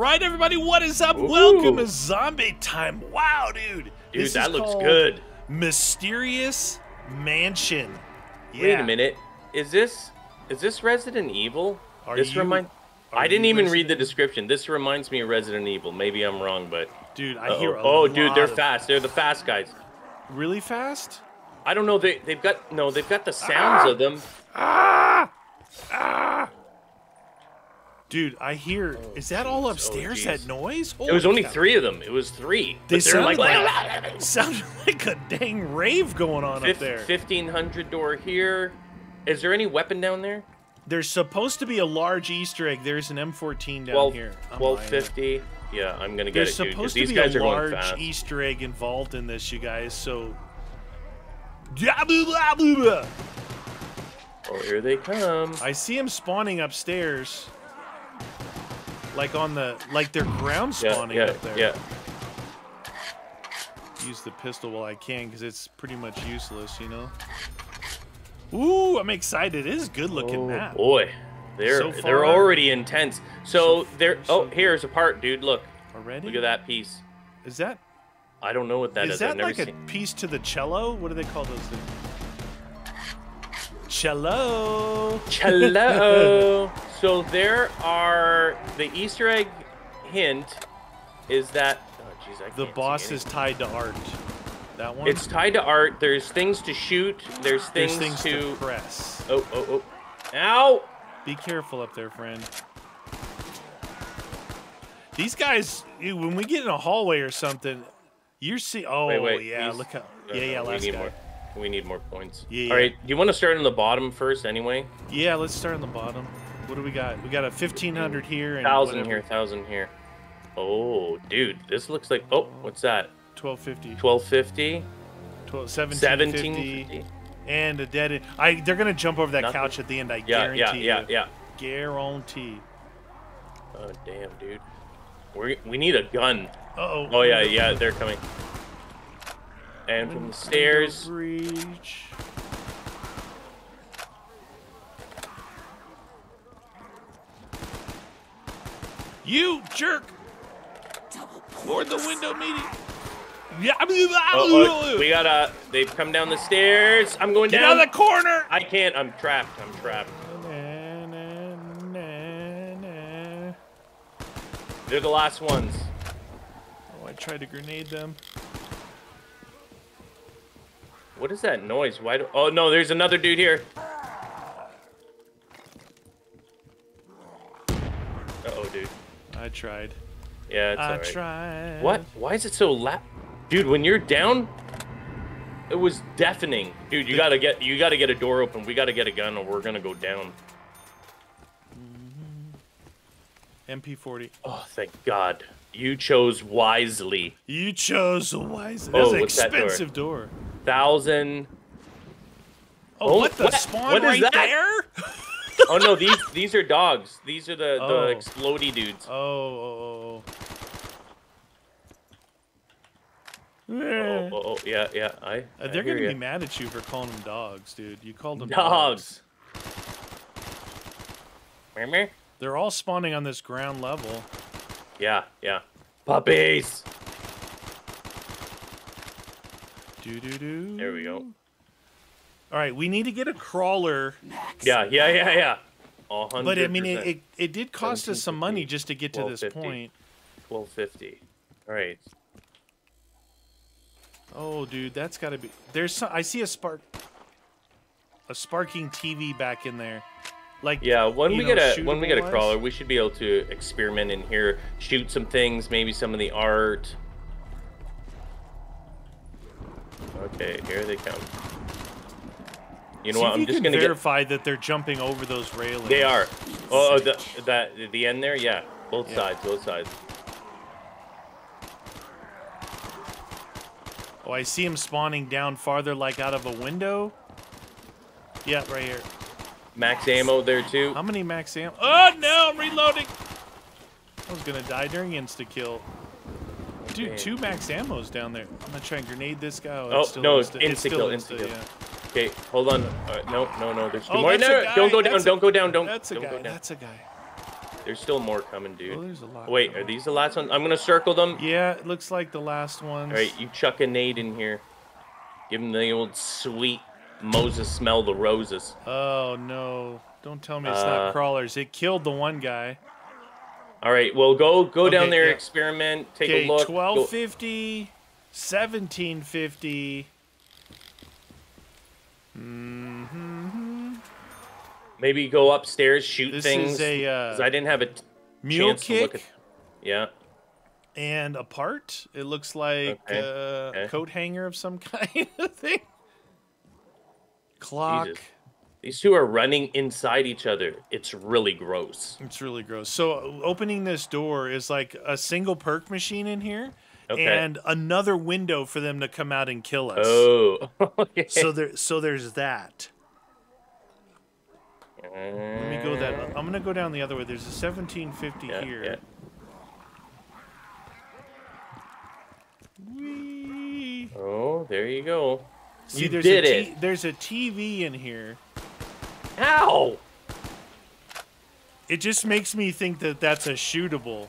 right, everybody, what is up? Ooh. Welcome to Zombie Time. Wow, dude. Dude, This that looks good. Mysterious Mansion. Yeah. Wait a minute. Is this is this Resident Evil? Are this you- remind I didn't even read the description. This reminds me of Resident Evil. Maybe I'm wrong, but Dude, I uh-oh. hear a Oh, dude, they're of- fast. They're the fast guys. Really fast? I don't know. They they've got no. They've got the ah! sounds of them. Ah! Ah! Dude, I hear. Oh, is that all jeez. Oh, upstairs? that noise? It was only cow. three of them. It was three. They But they're sounded like, like, sounded like a dang rave going on up there. fifteen hundred door here. Is there any weapon down there? There's supposed to be a large Easter egg. There's an M14 down 12, here. I'm Twelve lying. Yeah, I'm gonna get There's it, dude. 'cause supposed These to be a large. Easter egg involved in this, you guys. So, Yeah, blah, blah, blah, blah. Oh, here they come. I see him spawning upstairs, like on the like they're ground spawning yeah, up there. yeah. Use the pistol while I can because it's pretty much useless, you know. Ooh, I'm excited. It is good looking Oh map. boy, they're So they're already intense. So, So- they're so- oh here's a part, dude. Look, Already? look at that piece. Is that I don't know what that is is. That like a seen. piece to the cello? What do they call those things? Cello. Hello. so there are the Easter egg hint is that oh jeez, I The boss is tied to art. That one. It's tied to art. There's things to shoot. There's There's things, things to. to press. Oh oh oh! Ow! Be careful up there, friend. These guys, when we get in a hallway or something, you're see. Oh Wait, wait, yeah, look how. no, Yeah, no, yeah, last guy. more. We need more points. Yeah, All right. Do you want to start on the bottom first, anyway? Yeah, let's start on the bottom. What do we got? We got a 1500 here and Thousand here, thousand here. Oh, dude, this looks like. Oh, what's that? 1250, Twelve fifty. 12, Seventeen 1750, and a dead end. I they're gonna jump over that Nothing. couch at the end. I Yeah, guarantee yeah, yeah, you. yeah. Guarantee. Oh damn, dude. We we need a gun. Uh oh. Oh yeah, yeah, they're coming. And from the stairs. Breach. You jerk! Board the window meeting. Yeah, Oh, oh, we gotta. They've come down the stairs. I'm going get down. out of the corner. I can't. I'm trapped. I'm trapped. Na, na, na, na. They're the last ones. Oh, I tried to grenade them. What is that noise? Why do? Oh no, there's another dude here. Uh oh, dude. I tried. Yeah, it's I tried. What? Why is it so loud? Dude, when you're down, it was deafening. Dude, you gotta get you gotta get a door open. We gotta get a gun, or we're gonna go down. MP40. Oh, thank God. You chose wisely. You chose wisely. wise. That's Oh, an what's that door? expensive door. Thousand. Oh, Oh, what the what- spawn what is right that? there? Oh no, these these are dogs. These are the Oh. the explodey dudes. Oh, oh, oh, oh. Yeah, yeah. I. Uh, I they're gonna ya. be mad at you for calling them dogs, dude. You called them dogs. Meh-meh. They're all spawning on this ground level. Yeah, yeah. Puppies. Do do do. There we go. All right, we need to get a crawler, Yeah, yeah, yeah, yeah. A hundred. but I mean, it, it, it did cost us some money just to get to this 1250. point. Twelve fifty. All right. Oh, dude, that's got to be. There's some. I see a spark. A sparking TV back in there. Like Yeah, when we know, get a when we get a crawler, we should be able to experiment in here, shoot some things, maybe some of the art. Okay, here they come. You know See what? I'm just gonna get. verify that they're jumping over those railings. They are. Oh, oh, the that the end there. Yeah, both Yeah. sides, both sides. Oh, I see him spawning down farther, like out of a window. Yeah, right here. Max ammo there too. How many max ammo? Oh no, I'm reloading. I was gonna die during insta kill. Dude, two max ammos down there. I'm gonna try and grenade this guy. Oh, still no, insta, it's still insta-kill, insta, insta-kill. yeah. Okay, hold on. Uh, no, no, no. There's two Oh, more. No, don't go down. A- Don't go down. Don't. That's a don't guy. Go down. That's a guy. There's still more coming, dude. Oh, there's a lot. Wait, are these the last ones? I'm gonna circle them. Yeah, it looks like the last ones. All right, you chuck a nade in here. Give him the old sweet Moses smell the roses. Oh no! Don't tell me it's Uh, not crawlers. It killed the one guy. All right, well go go down there, yeah. experiment, take Okay, a look. twelve go- fifty, seventeen fifty. Maybe go upstairs, shoot This things. is a uh, I didn't have a mule chance to look kick at. Yeah. and a part. It looks like Okay, uh, okay. a coat hanger of some kind of thing. Clock. Jesus. These two are running inside each other. It's really gross. It's really gross. So uh, opening this door is like a single perk machine in here, Okay. and another window for them to come out and kill us. Oh. okay. So there, so there's that. Let me go that. I'm gonna go down the other way. There's a 1750 Yeah, here. yeah. Whee! Oh, there you go. See, You there's did a t- it. There's a TV in here. Ow! It just makes me think that that's a shootable.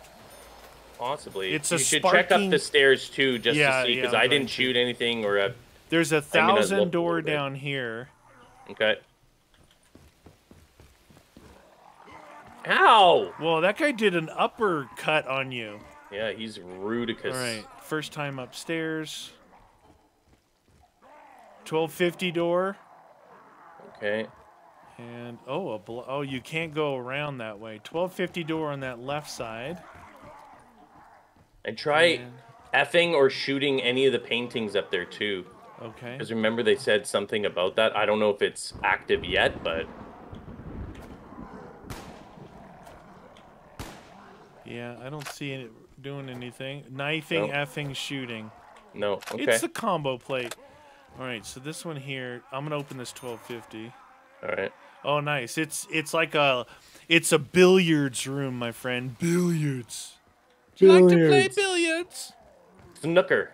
Possibly. It's you a should check up the stairs too, just Yeah, to see, because I'm I didn't to. shoot anything or. Uh, There's a I mean, I'd look a thousand door down here. okay. Ow! Well, that guy did an uppercut on you. Yeah, he's rudicous. All right, first time upstairs. 1250 door. Okay. And oh, a bl- oh, you can't go around that way. 1250 door on that left side. And try And- effing or shooting any of the paintings up there too. Okay. Because remember they said something about that. I don't know if it's active yet, but Yeah, I don't see it doing anything. Knifing, No. effing, shooting. no. Okay. It's the combo plate. All right, so this one here, I'm gonna open this 1250. All right. Oh, nice. It's it's like a it's a billiards room, my friend. Billiards. Do you like to play billiards? Snooker.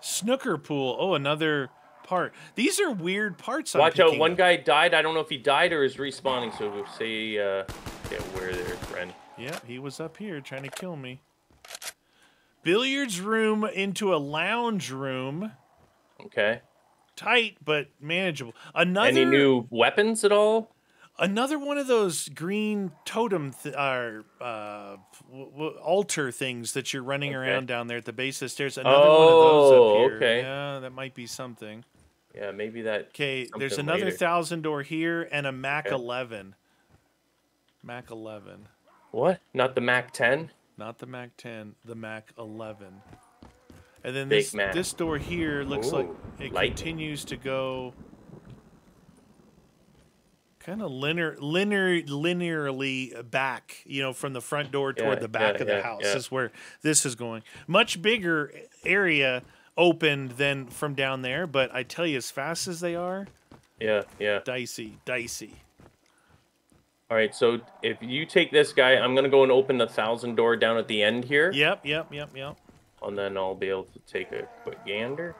Snooker pool. Oh, another part. These are weird parts. I'm Watch out! One up. guy died. I don't know if he died or is respawning. So we'll say, uh, yeah, where there, friend. Yeah, he was up here trying to kill me. Billiards room into a lounge room. Okay. Tight but manageable. Another Any new weapons at all? another one of those green totem th- or uh, w- w- altar things that you're running Okay. around down there at the base of the stairs. Another one of those Oh, up here. okay. Yeah, that might be something. Yeah, maybe that. Okay, there's another later. thousand door here and a Mac Okay. 11. Mac 11. What? Not the Mac 10? Not the Mac 10, the Mac 11. And then Big this this door here looks like it lightning. continues to go kind of linear, linear, linearly back. You know, from the front door toward Yeah, the back yeah, of the yeah, house is where this is going. Much bigger area opened than from down there, but I tell you, as fast as they are, Yeah, yeah. dicey, dicey. All right, so if you take this guy, I'm gonna go and open the thousand door down at the end here, Yep, yep, yep, yep. And then I'll be able to take a quick gander.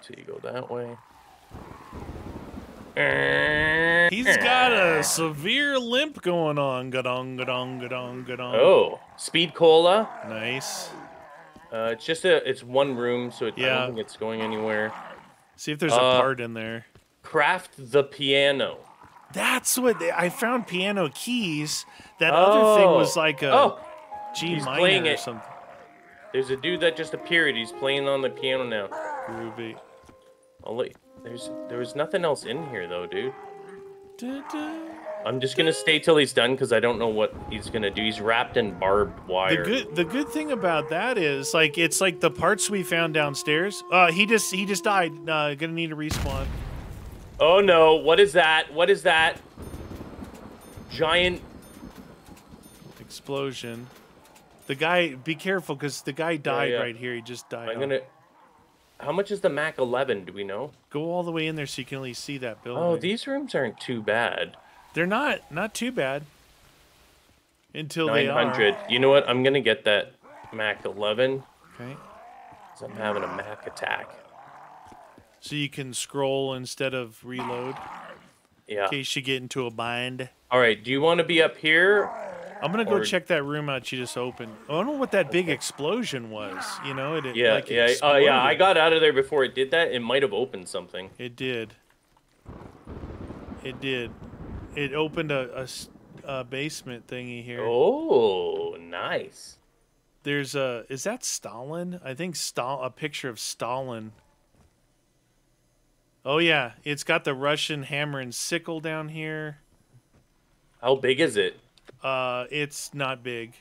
So you go that way. He's got a severe limp going on. Gadong, gadong, gadong, gadong. Oh, speed cola. Nice. Uh, it's just a, it's one room, so it, I Yeah. don't think it's going anywhere. See if there's a Uh, part in there. Craft the piano. That's what they, I found. Piano keys. That other thing was Oh. like a Oh, G he's minor playing or it. something. there's a dude that just appeared. He's playing on the piano now. Groovy. I'll let, there's there was nothing else in here though, dude. I'm just gonna stay till he's done because I don't know what he's gonna do. He's wrapped in barbed wire. The good the good thing about that is like it's like the parts we found downstairs. Uh, he just he just died. Uh, gonna need a respawn. Oh no! What is that? What is that? Giant. Explosion. The guy, be careful because the guy died yeah. right here. He just died. I'm gonna. How much is the Mac 11? Do we know? Go all the way in there so you can at least see that building. Oh, these rooms aren't too bad. They're not not too bad. Until they are. 900. You know what? I'm gonna get that Mac 11 Okay. because I'm having a Mac attack. So you can scroll instead of reload Yeah. in case you get into a bind. All right. Do you want to be up here? I'm gonna go Or- check that room out you just opened. I don't know what that big explosion was. You know, it, Yeah, like yeah. Oh, yeah. I got out of there before it did that. It might have opened something. It did. It did. It opened a a basement thingy here. Oh, nice. There's a. Is that Stalin? I think Stal. A picture of Stalin. Oh yeah, it's got the Russian hammer and sickle down here. How big is it? Uh, it's not big.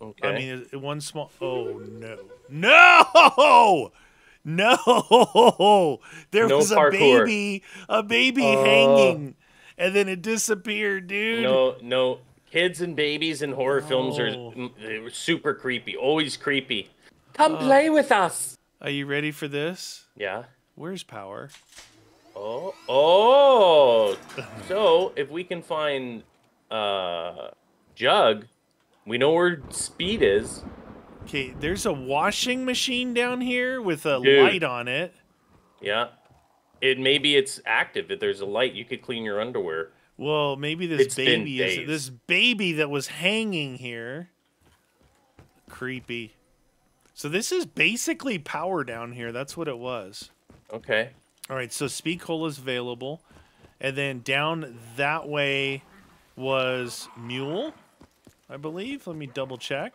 Okay. I mean, one small. Oh no! No! No! There No was a parkour. baby, a baby Oh. hanging, and then it disappeared, dude. no, no. Kids and babies in horror films are No. they were super creepy. Always creepy. Come play with us. Are you ready for this? Yeah. Where's power? Oh, oh. so if we can find uh Jug, we know where Speed is. Okay, there's a washing machine down here with a Dude. light on it. Yeah. It maybe it's active. If there's a light, you could clean your underwear. Well, maybe this It's baby is this baby that was hanging here. Creepy. So this is basically power down here. That's what it was. Okay. All right, so speed cola is available, and then down that way was mule, I believe. Let me double check.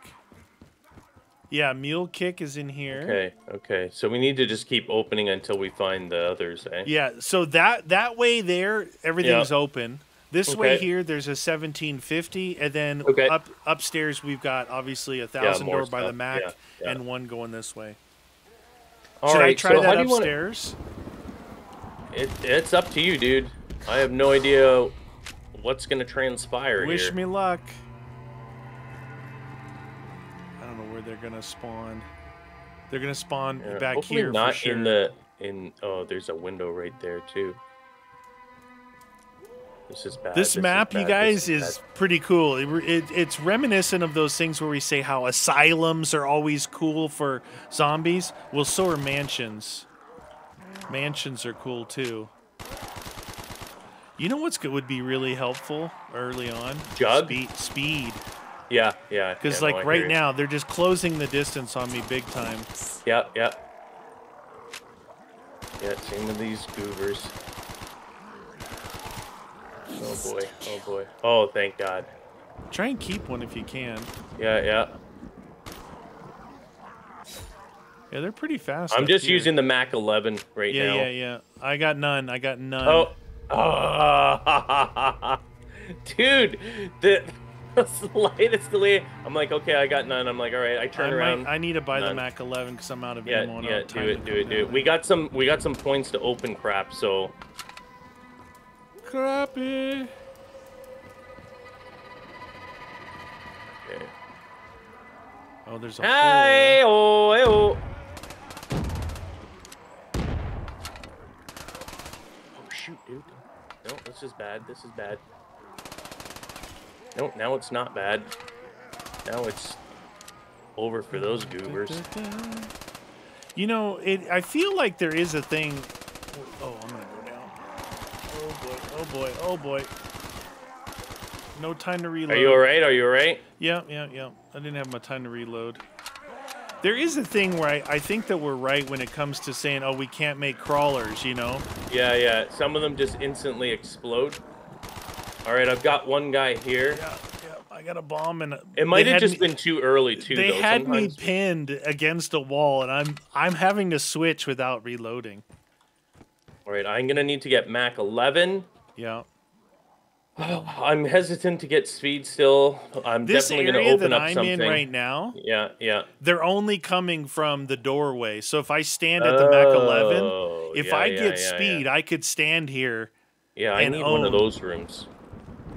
Yeah, mule kick is in here. Okay. Okay. So we need to just keep opening until we find the others, eh? Yeah, so that that way there, everything's Yeah. open. This way here, there's a 1750, and then Okay. up upstairs we've got obviously a thousand more door by the stuff. Mac, Yeah, yeah. and one going this way. All Should I try so that you wanna- upstairs? It, it's up to you, dude. I have no idea what's gonna transpire Wish here. me luck. I don't know where they're gonna spawn. They're gonna spawn Yeah, back hopefully here not sure. in the in. Oh, there's a window right there too. This is bad. this is map, you guys, this is bad. pretty cool. It, it, it's reminiscent of those things where we say how asylums are always cool for zombies. Well, so are mansions. Mansions are cool too. You know what's good would be really helpful early on? Jug? Speed. Speed. Yeah, yeah. Because yeah, like hear right now, they're just closing the distance on me big time. Yep, yep. Yeah, same with these goovers. Oh boy, oh boy. Oh, thank God. Try and keep one if you can. Yeah, yeah. Yeah, they're pretty fast. I'm just here. using the Mac 11 right Yeah, now. yeah, yeah. I got none. I got none. Oh. Dude, the, the slightest delay. I'm like, okay, I got none. I'm like, all right. I I, turn might- around. I need to buy the Mac 11 because I'm out of yeah, ammo. and I yeah. don't Do have it, do it, come do it. We got some. We got some points to open crap. So. Crappy. okay. Oh, there's a Hey, hole. oh, hey, oh. Oh shoot, dude. No, this is bad. This is bad. No, now it's not bad. Now it's over for those goobers. You know, it. I feel like there is a thing. Oh, I'm gonna go down. Oh boy. Oh boy. Oh boy. No time to reload. Are you alright? Are you alright? Yeah, yeah, yeah. I didn't have my time to reload. There is a thing where I, I think that we're right when it comes to saying, oh, we can't make crawlers, you know? Yeah, yeah. Some of them just instantly explode. Alright, I've got one guy here. Yeah, yeah. I got a bomb and It might have just me- been too early too. They though. had Sometimes- me pinned against a wall, and I'm I'm having to switch without reloading. Alright, I'm gonna need to get Mac 11. Yeah. I'm hesitant to get speed still. I'm This definitely gonna area open that up I'm something. in right now, Yeah, yeah. they're only coming from the doorway. So if I stand at the Mac 11, Oh, if yeah, I get yeah, speed, yeah. I could stand here. Yeah, I need one of those rooms.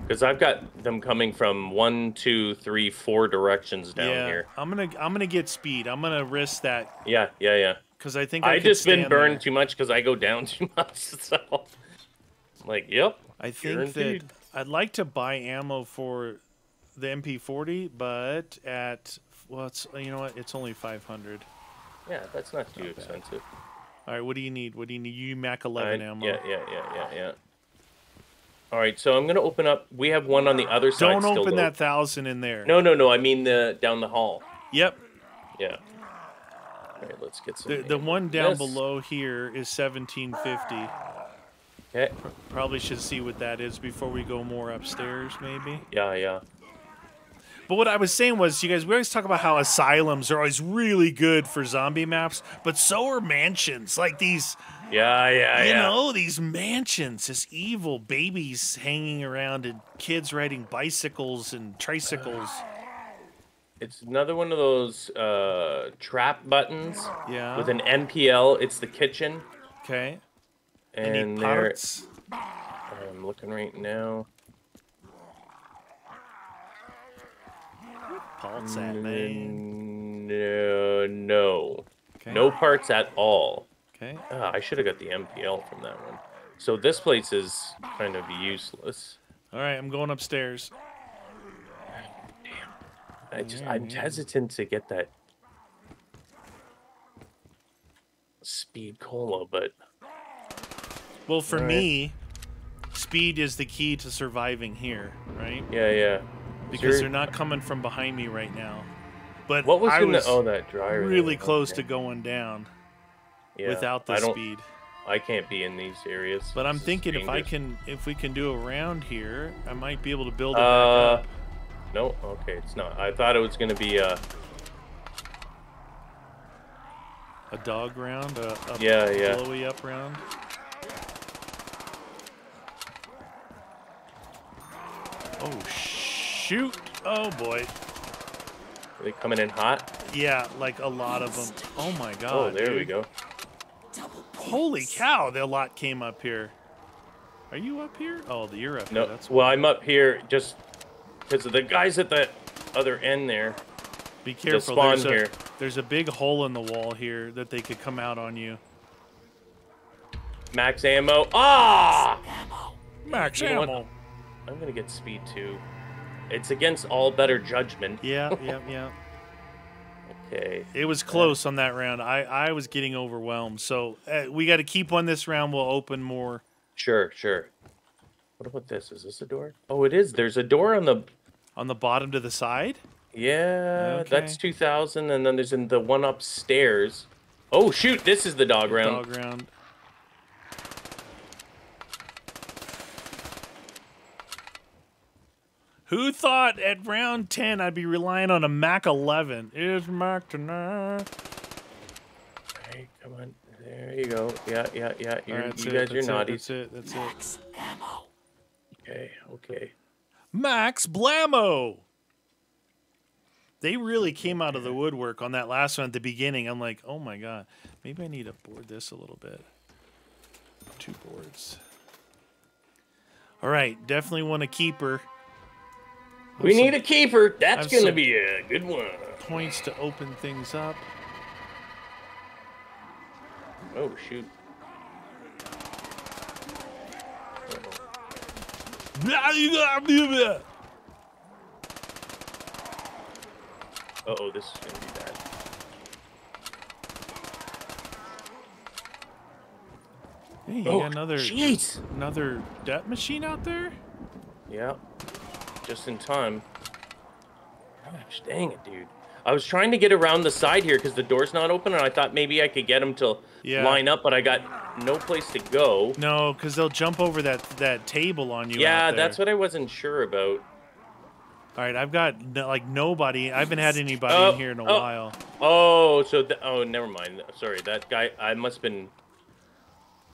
Because I've got them coming from one, two, three, four directions down yeah, here. I'm gonna I'm gonna get speed. I'm gonna risk that Yeah, yeah, yeah. because I think I, I just been burned there. too much because I go down too much. So, I'm like, yep. I think that. I'd like to buy ammo for the MP40, but at well, it's you know what? It's only 500. Yeah, that's not too Not bad. expensive. All right, what do you need? What do you need? You Mac I- 11 ammo. Yeah, yeah, yeah, yeah, yeah. All right, so I'm gonna open up. We have one on the other side. Don't still open though. that thousand in there. No, no, no. I mean the down the hall. Yep. Yeah. All right, let's get some. The, the one down Yes. below here is 1750. Okay. Probably should see what that is before we go more upstairs, maybe. Yeah, yeah. But what I was saying was, you guys, we always talk about how asylums are always really good for zombie maps, but so are mansions. Like these, Yeah, yeah, you yeah. know, these mansions, this evil babies hanging around and kids riding bicycles and tricycles. It's another one of those uh, trap buttons Yeah. with an MPL. It's the kitchen, Okay. And Any there. parts? I'm looking right now. Parts at man. No, no, Okay. no parts at all. Okay. Ah, I should have got the MPL from that one. So this place is kind of useless. All right, I'm going upstairs. Damn. I just Yeah, I'm yeah. hesitant to get that speed cola, but Well, for right. me, speed is the key to surviving here, right? yeah, yeah. Because they're not coming from behind me right now. But What was I was oh that dryer? really close Okay. to going down Yeah, without the I don't, speed. I can't be in these areas. But I'm thinking if I can, if we can do a round here, I might be able to build it Uh, back up. no, okay, it's not. I thought it was gonna be uh, A dog round, a, a yeah, yeah. blowy up round. Oh shoot! Oh boy! Are they coming in hot? Yeah, like a lot of them. Oh my god! oh, there we go. Holy cow! The lot came up here. Are you up here? Oh, you're up No, here. That's well, I'm up here just because of the guys at the other end there. Be careful. spawn There's a, here. there's a big hole in the wall here that they could come out on you. Max ammo. Ah! Max You know what? I'm gonna get speed too. It's against all better judgment. Yeah, yeah, yeah. Okay. It was close on that round. I, I was getting overwhelmed. So uh, we got to keep on this round. We'll open more. Sure, sure. What about this? Is this a door? Oh, it is. There's a door on the. On the bottom to the side? Yeah, okay. that's 2,000, and then there's in the one upstairs. Oh shoot! This is the dog round. Dog round. Who thought at round 10 I'd be relying on a Mac 11? Is Mac tonight? Hey, come on. There you go. Yeah, yeah, yeah. You're, right, that's you it, guys are it, naughty. That's it. That's it. Okay, okay. Max Blammo. They really came out of the woodwork on that last one at the beginning. I'm like, oh my god, maybe I need to board this a little bit. Two boards. All right, definitely want a keeper. We need a keeper. That's gonna be a good one. points to open things up. Oh shoot. Uh oh, this is gonna be bad. Hey, you Oh, got another another debt machine out there? Yeah, just in time. Gosh, dang it, dude. I was trying to get around the side here because the door's not open, and I thought maybe I could get him to Yeah. line up, but I got no place to go. No, because they'll jump over that that table on you. yeah, out there. that's what I wasn't sure about. All right, I've got like nobody. I haven't had anybody Oh, in here in a oh. while. Oh, so th- oh, never mind. Sorry, that guy. I must have been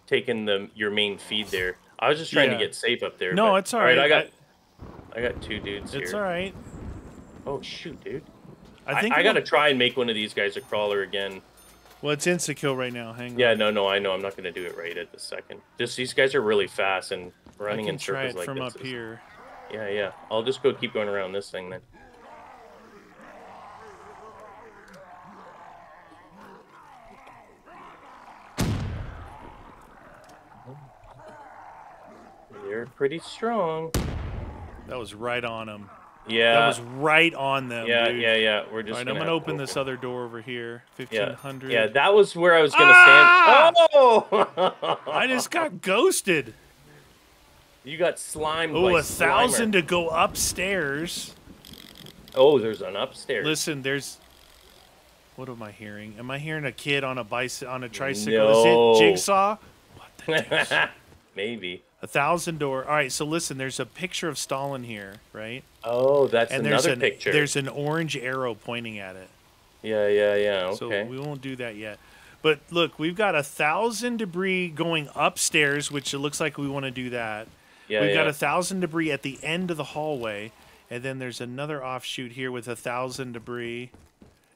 taking the your main feed there. I was just trying Yeah. to get safe up there. No, but- it's all right. I got I got two dudes It's here. all right. Oh shoot, dude. I I, think I, we'll- gotta try and make one of these guys a crawler again. Well, it's insta kill right now. Hang on. Yeah, no, no, I know. I'm not gonna do it right at the second. Just these guys are really fast and I running can in try circles it like from up is- here. Yeah, yeah. I'll just go keep going around this thing then. They're pretty strong. That was right on them. Yeah. That was right on them. yeah, dude. yeah, yeah. We're just All right, I'm gonna open this other door over here. Fifteen hundred. Yeah, yeah. That was where I was gonna Ah! stand. Oh! I just got ghosted. You got slimed. Oh, a thousand to go upstairs. Oh, there's an upstairs. Listen, there's. What am I hearing? Am I hearing a kid on a bicycle on a tricycle? No. Is it Jigsaw? What the? Maybe. A thousand door. All right, so listen. There's a picture of Stalin here, right? Oh, that's And there's another an picture. there's an orange arrow pointing at it. Yeah, yeah, yeah. Okay. So we won't do that yet. But look, we've got a thousand debris going upstairs, which it looks like we want to do that. yeah, we've yeah. got a thousand debris at the end of the hallway, and then there's another offshoot here with a thousand debris.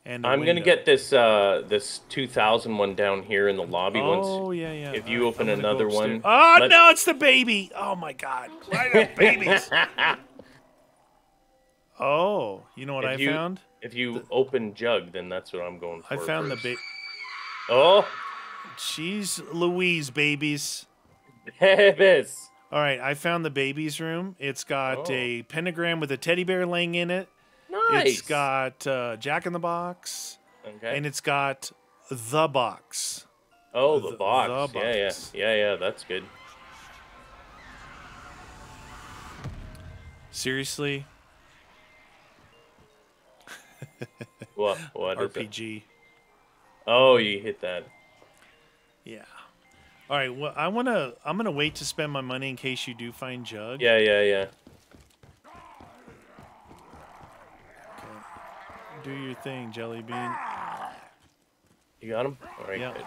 And I'm gonna get this uh this 2000 one down here in the lobby Oh once. yeah, yeah. if you right, open I'm gonna go another one. Oh let- no, it's the baby! Oh my god, why babies? oh, you know what If I you- found? If you open jug, then that's what I'm going for. I found the baby. Oh, she's Louise, babies. Davis. All right, I found the baby's room. It's got Oh. a pentagram with a teddy bear laying in it. Nice. It's got uh, Jack in the Box, Okay. and it's got the box. oh, the, the- box. the Yeah, yeah, box. yeah, yeah. That's good. Seriously, What? What? RPG. Oh, you hit that. Yeah. All right. Well, I wanna. I'm gonna wait to spend my money in case you do find Jug. Yeah, yeah, yeah. Do your thing, Jelly Bean. You got him. All right. Yeah. Good.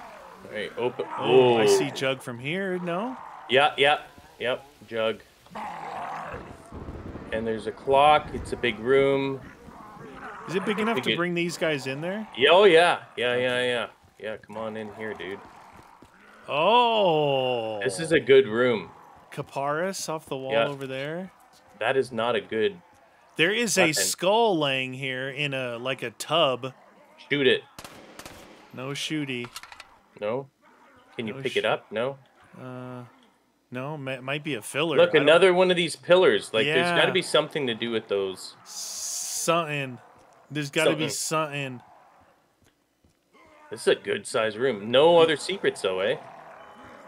All right. Open. Oh, I see Jug from here. No. Yeah, yeah, yep. Jug. And there's a clock. It's a big room. Is it big enough to bring these guys in there? Yeah, oh yeah, yeah, yeah, yeah. Yeah, come on in here, dude. Oh. This is a good room. Caparis off the wall Yeah. over there. That is not a good. There is a skull laying here in a like a tub. Shoot it. No shooty. No. Can you No pick it up? No. Uh, no, it might be a filler. Look, I don't- another one of these pillars. Like, there's got to be something to do with those. something. There's got to be something. This is a good sized room. No other secrets, though, eh?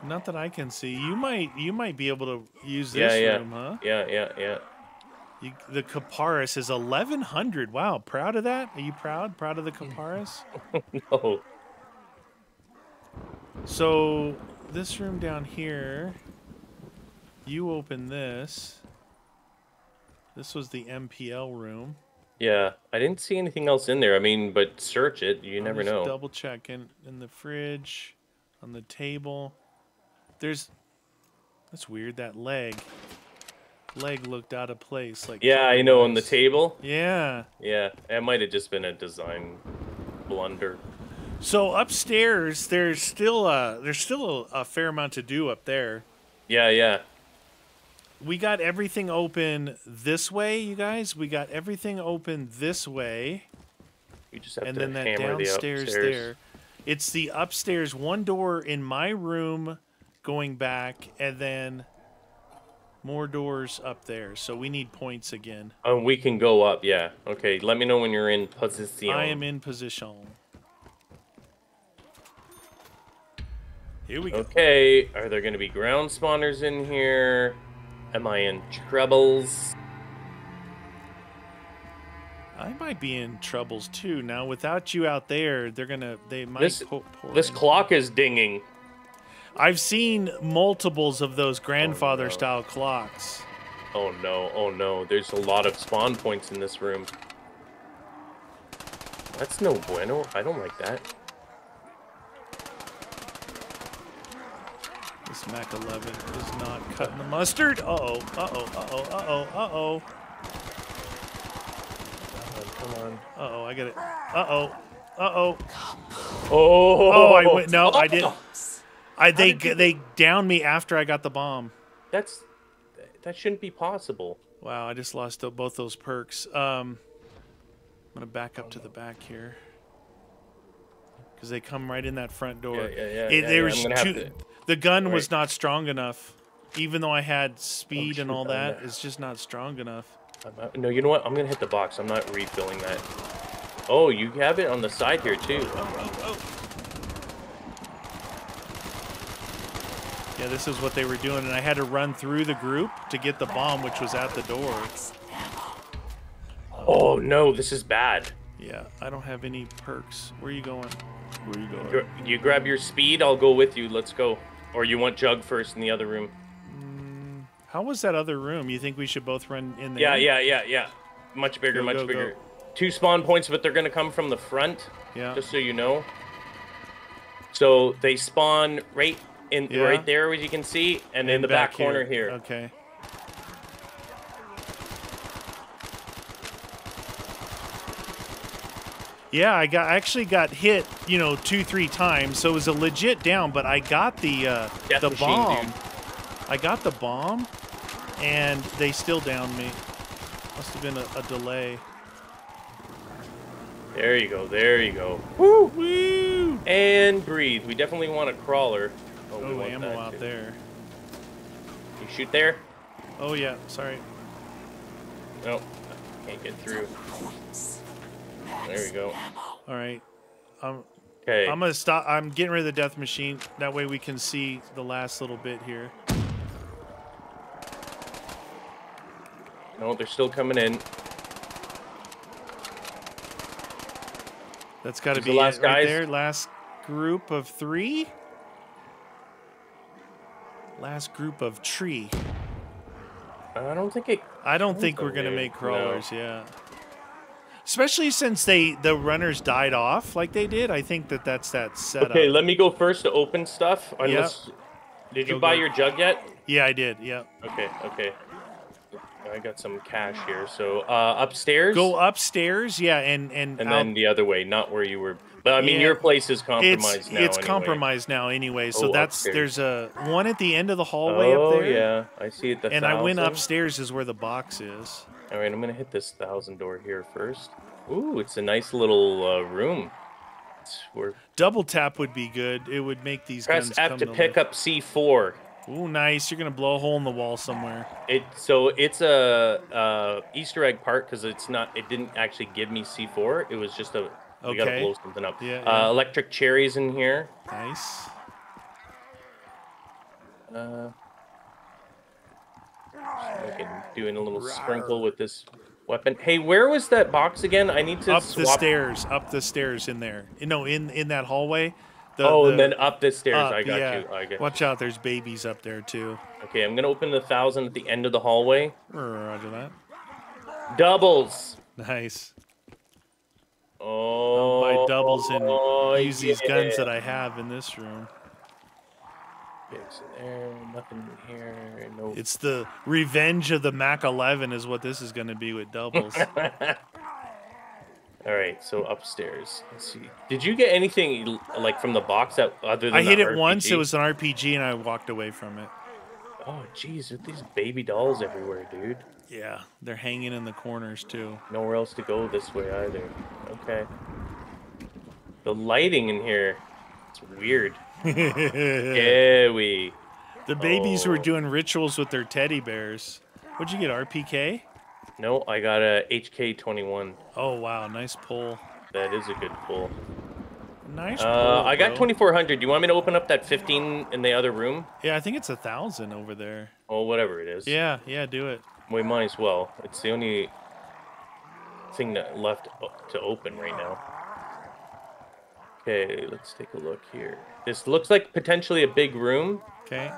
Not that I can see. You might you might be able to use Yeah, this yeah. room, huh? Yeah, yeah, yeah. You, the Caparis is 1100. Wow, proud of that? Are you proud? Proud of the Caparis? Oh, no. so, this room down here, you open this. This was the MPL room. Yeah, I didn't see anything else in there. I mean, but search it. You I'm never just know. Double check in in the fridge, on the table. There's that's weird. That leg, leg looked out of place. Like Yeah, I know. On the table. Yeah. Yeah, it might have just been a design blunder. So upstairs, there's still a there's still a, a fair amount to do up there. Yeah, yeah. We got everything open this way, you guys. We got everything open this way, You just have and to then that hammer the downstairs there. It's the upstairs one door in my room going back, and then more doors up there. So we need points again. Oh, we can go up. Yeah. Okay. Let me know when you're in position. I am in position. Here we go. Okay. Are there going to be ground spawners in here? Am I in troubles? I might be in troubles too. Now, without you out there, they're gonna. They might. This- po- pour This clock is dinging. I've seen multiples of those grandfather no. style clocks. Oh no. Oh no. There's a lot of spawn points in this room. That's no bueno. I don't like that. This Mac 11 is not cutting the mustard. Uh oh. Uh oh. Uh oh. Uh oh. Uh oh. Come on. Uh oh. I get it. Uh oh. Uh oh. Oh. Oh, I went. No, I didn't. I they you- they downed me after I got the bomb. That's that shouldn't be possible. Wow, I just lost both those perks. Um, I'm gonna back up to the back here because they come right in that front door. Yeah, yeah, yeah, It- yeah, there yeah, was I'm gonna too- to- the gun was not strong enough, even though I had speed and all that. not- It's just not strong enough. Not- no, you know what? I'm gonna hit the box. I'm not refilling that. Oh, you have it on the side here too. Oh, oh, Yeah, this is what they were doing, and I had to run through the group to get the bomb, which was at the door. Oh no, this is bad. Yeah, I don't have any perks. Where are you going? Where are you going? Gr- You grab your speed, I'll go with you. Let's go. Or you want Jug first in the other room? Mm, how was that other room? You think we should both run in there? Yeah, yeah, yeah, yeah. Much bigger, Go, much go, go. bigger. Two spawn points, but they're gonna come from the front. Yeah. Just so you know. So they spawn right in Yeah. right there, as you can see, and, in the back, corner here. Okay. Yeah, I got I actually got hit, you know, two three times, so it was a legit down. But I got the uh, Death the machine, bomb. dude. I got the bomb, and they still downed me. Must have been a, a delay. There you go. There you go. Woo! Woo! And breathe. We definitely want a crawler. Oh, we Oh, ammo out too. there. You shoot there? Oh yeah, sorry. No, can't get through. There we go. All right. I'm Okay. I'm gonna stop. I'm getting rid of the death machine. That way we can see the last little bit here. No, they're still coming in. That's got to be the last it right guys? there. Last group of three. Last group of tree. I don't think it. I don't think we're gonna make No. crawlers. Yeah. Especially since they the runners died off like they did. I think that that's that setup. Okay, let me go first to open stuff. Unless, Did you Go, buy go. your jug yet? yeah, I did. Yeah. Okay, okay. I got some cash here. So uh, upstairs. Go upstairs. Yeah, and and, and out- then the other way, not where you were. But I mean, Yeah. your place is compromised it's now. it's anyway. compromised now anyway. So Oh, that's upstairs. there's a one at the end of the hallway Oh up there. yeah, I see it. The And I went upstairs is where the box is. All right, I'm gonna hit this thousand door here first. Ooh, it's a nice little uh, room. It's, we're Double tap would be good. It would make these press guns F to to pick up C4. Ooh, nice. You're gonna blow a hole in the wall somewhere. It so it's a uh, Easter egg part because it's not. It didn't actually give me C4. It was just a. We gotta blow something up. Yeah, Uh, electric cherries in here. Nice. Uh, looking, doing a little sprinkle with this weapon. Hey, where was that box again? I need to Up swap. the stairs. Up the stairs in there. No, in in that hallway. The, oh, the and then up the stairs. up, I got yeah. you. I got. Watch out. There's babies up there too. Okay, I'm gonna open the thousand at the end of the hallway. Roger that. Doubles. Nice. Oh, Buy doubles and oh, use these guns that I have in this room. So there, nothing here. No. It's the revenge of the Mac 11 is what this is going to be with doubles. All right, so upstairs. Let's see. Did you get anything like from the box that other than I hit it once. It was an RPG, and I walked away from it. Oh, jeez, there's these baby dolls everywhere, dude. Yeah, they're hanging in the corners too. Nowhere else to go this way either. Okay. The lighting in here, it's weird. Yeah, we. The babies were Oh. doing rituals with their teddy bears. What'd you get? RPK? No, I got a HK21. Oh wow, nice pull. That is a good pull. Nice. pull, Uh, I got 2400. Do you want me to open up that 15 in the other room? Yeah, I think it's a thousand over there. Oh, whatever it is. Yeah, yeah, do it. We might as well. It's the only thing that left to open right now. Okay, let's take a look here. This looks like potentially a big room. Okay.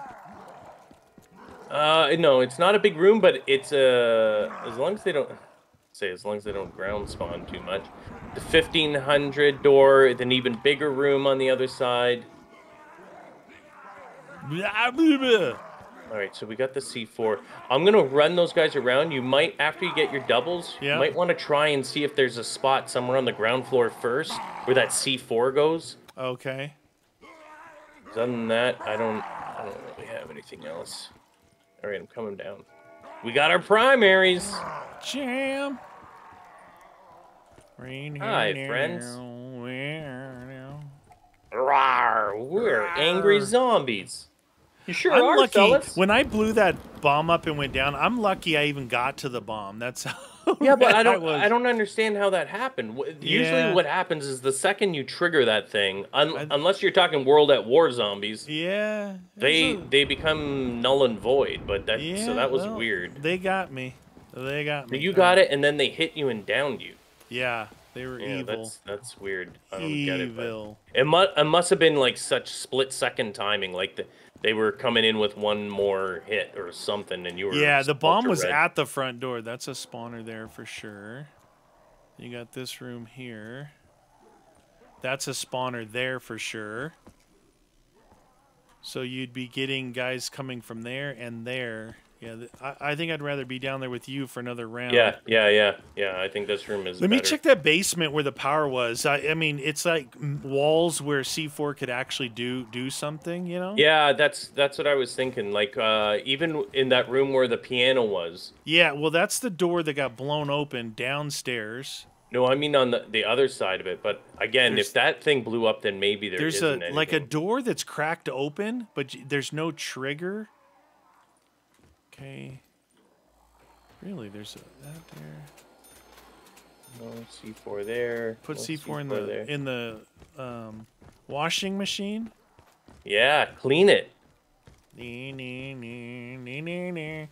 Uh, no, it's not a big room, but it's a. as long as they don't say as long as they don't ground spawn too much. The 1500 door, an even bigger room on the other side. Blah, blah, blah. All right, so we got the C4. I'm gonna run those guys around. You might, after you get your doubles, Yeah. you might want to try and see if there's a spot somewhere on the ground floor first where that C4 goes. Okay. Other than that, I don't, I don't really have anything else. All right, I'm coming down. We got our primaries. Jam. Rain Hi, here friends. now? Rawr, we're angry zombies. You sure I'm are, lucky fellas. when I blew that bomb up and went down. I'm lucky I even got to the bomb. That's how Yeah, but I don't. was. I don't understand how that happened. Usually, Yeah. what happens is the second you trigger that thing, un- I- unless you're talking World at War zombies, Yeah. they a- they become null and void. But that yeah, so that was well, weird. They got me. They got me. you got it, and then they hit you and downed you. Yeah, they were Yeah, evil. that's that's weird. I don't get it. But Evil. it must it must have been like such split second timing, like the, they were coming in with one more hit or something, and you were Yeah, the bomb was red. at the front door. That's a spawner there for sure. You got this room here. That's a spawner there for sure. So you'd be getting guys coming from there and there. Yeah, I, I think I'd rather be down there with you for another round. Yeah, yeah, yeah, yeah. I think this room is. Let me check that basement where the power was. I, I mean, it's like walls where C4 could actually do do something. You know? Yeah, that's that's what I was thinking. Like uh, even in that room where the piano was. Yeah. Well, that's the door that got blown open downstairs. No, I mean on the, the other side of it. But again, There's- if that thing blew up, then maybe there there's a isn't like a door that's cracked open, but there's no trigger. Okay. Really, there's a, that there. No C4 there. Put no C4 in C4 the there. in the um, washing machine. Yeah, clean it. Nee, nee, nee. Man,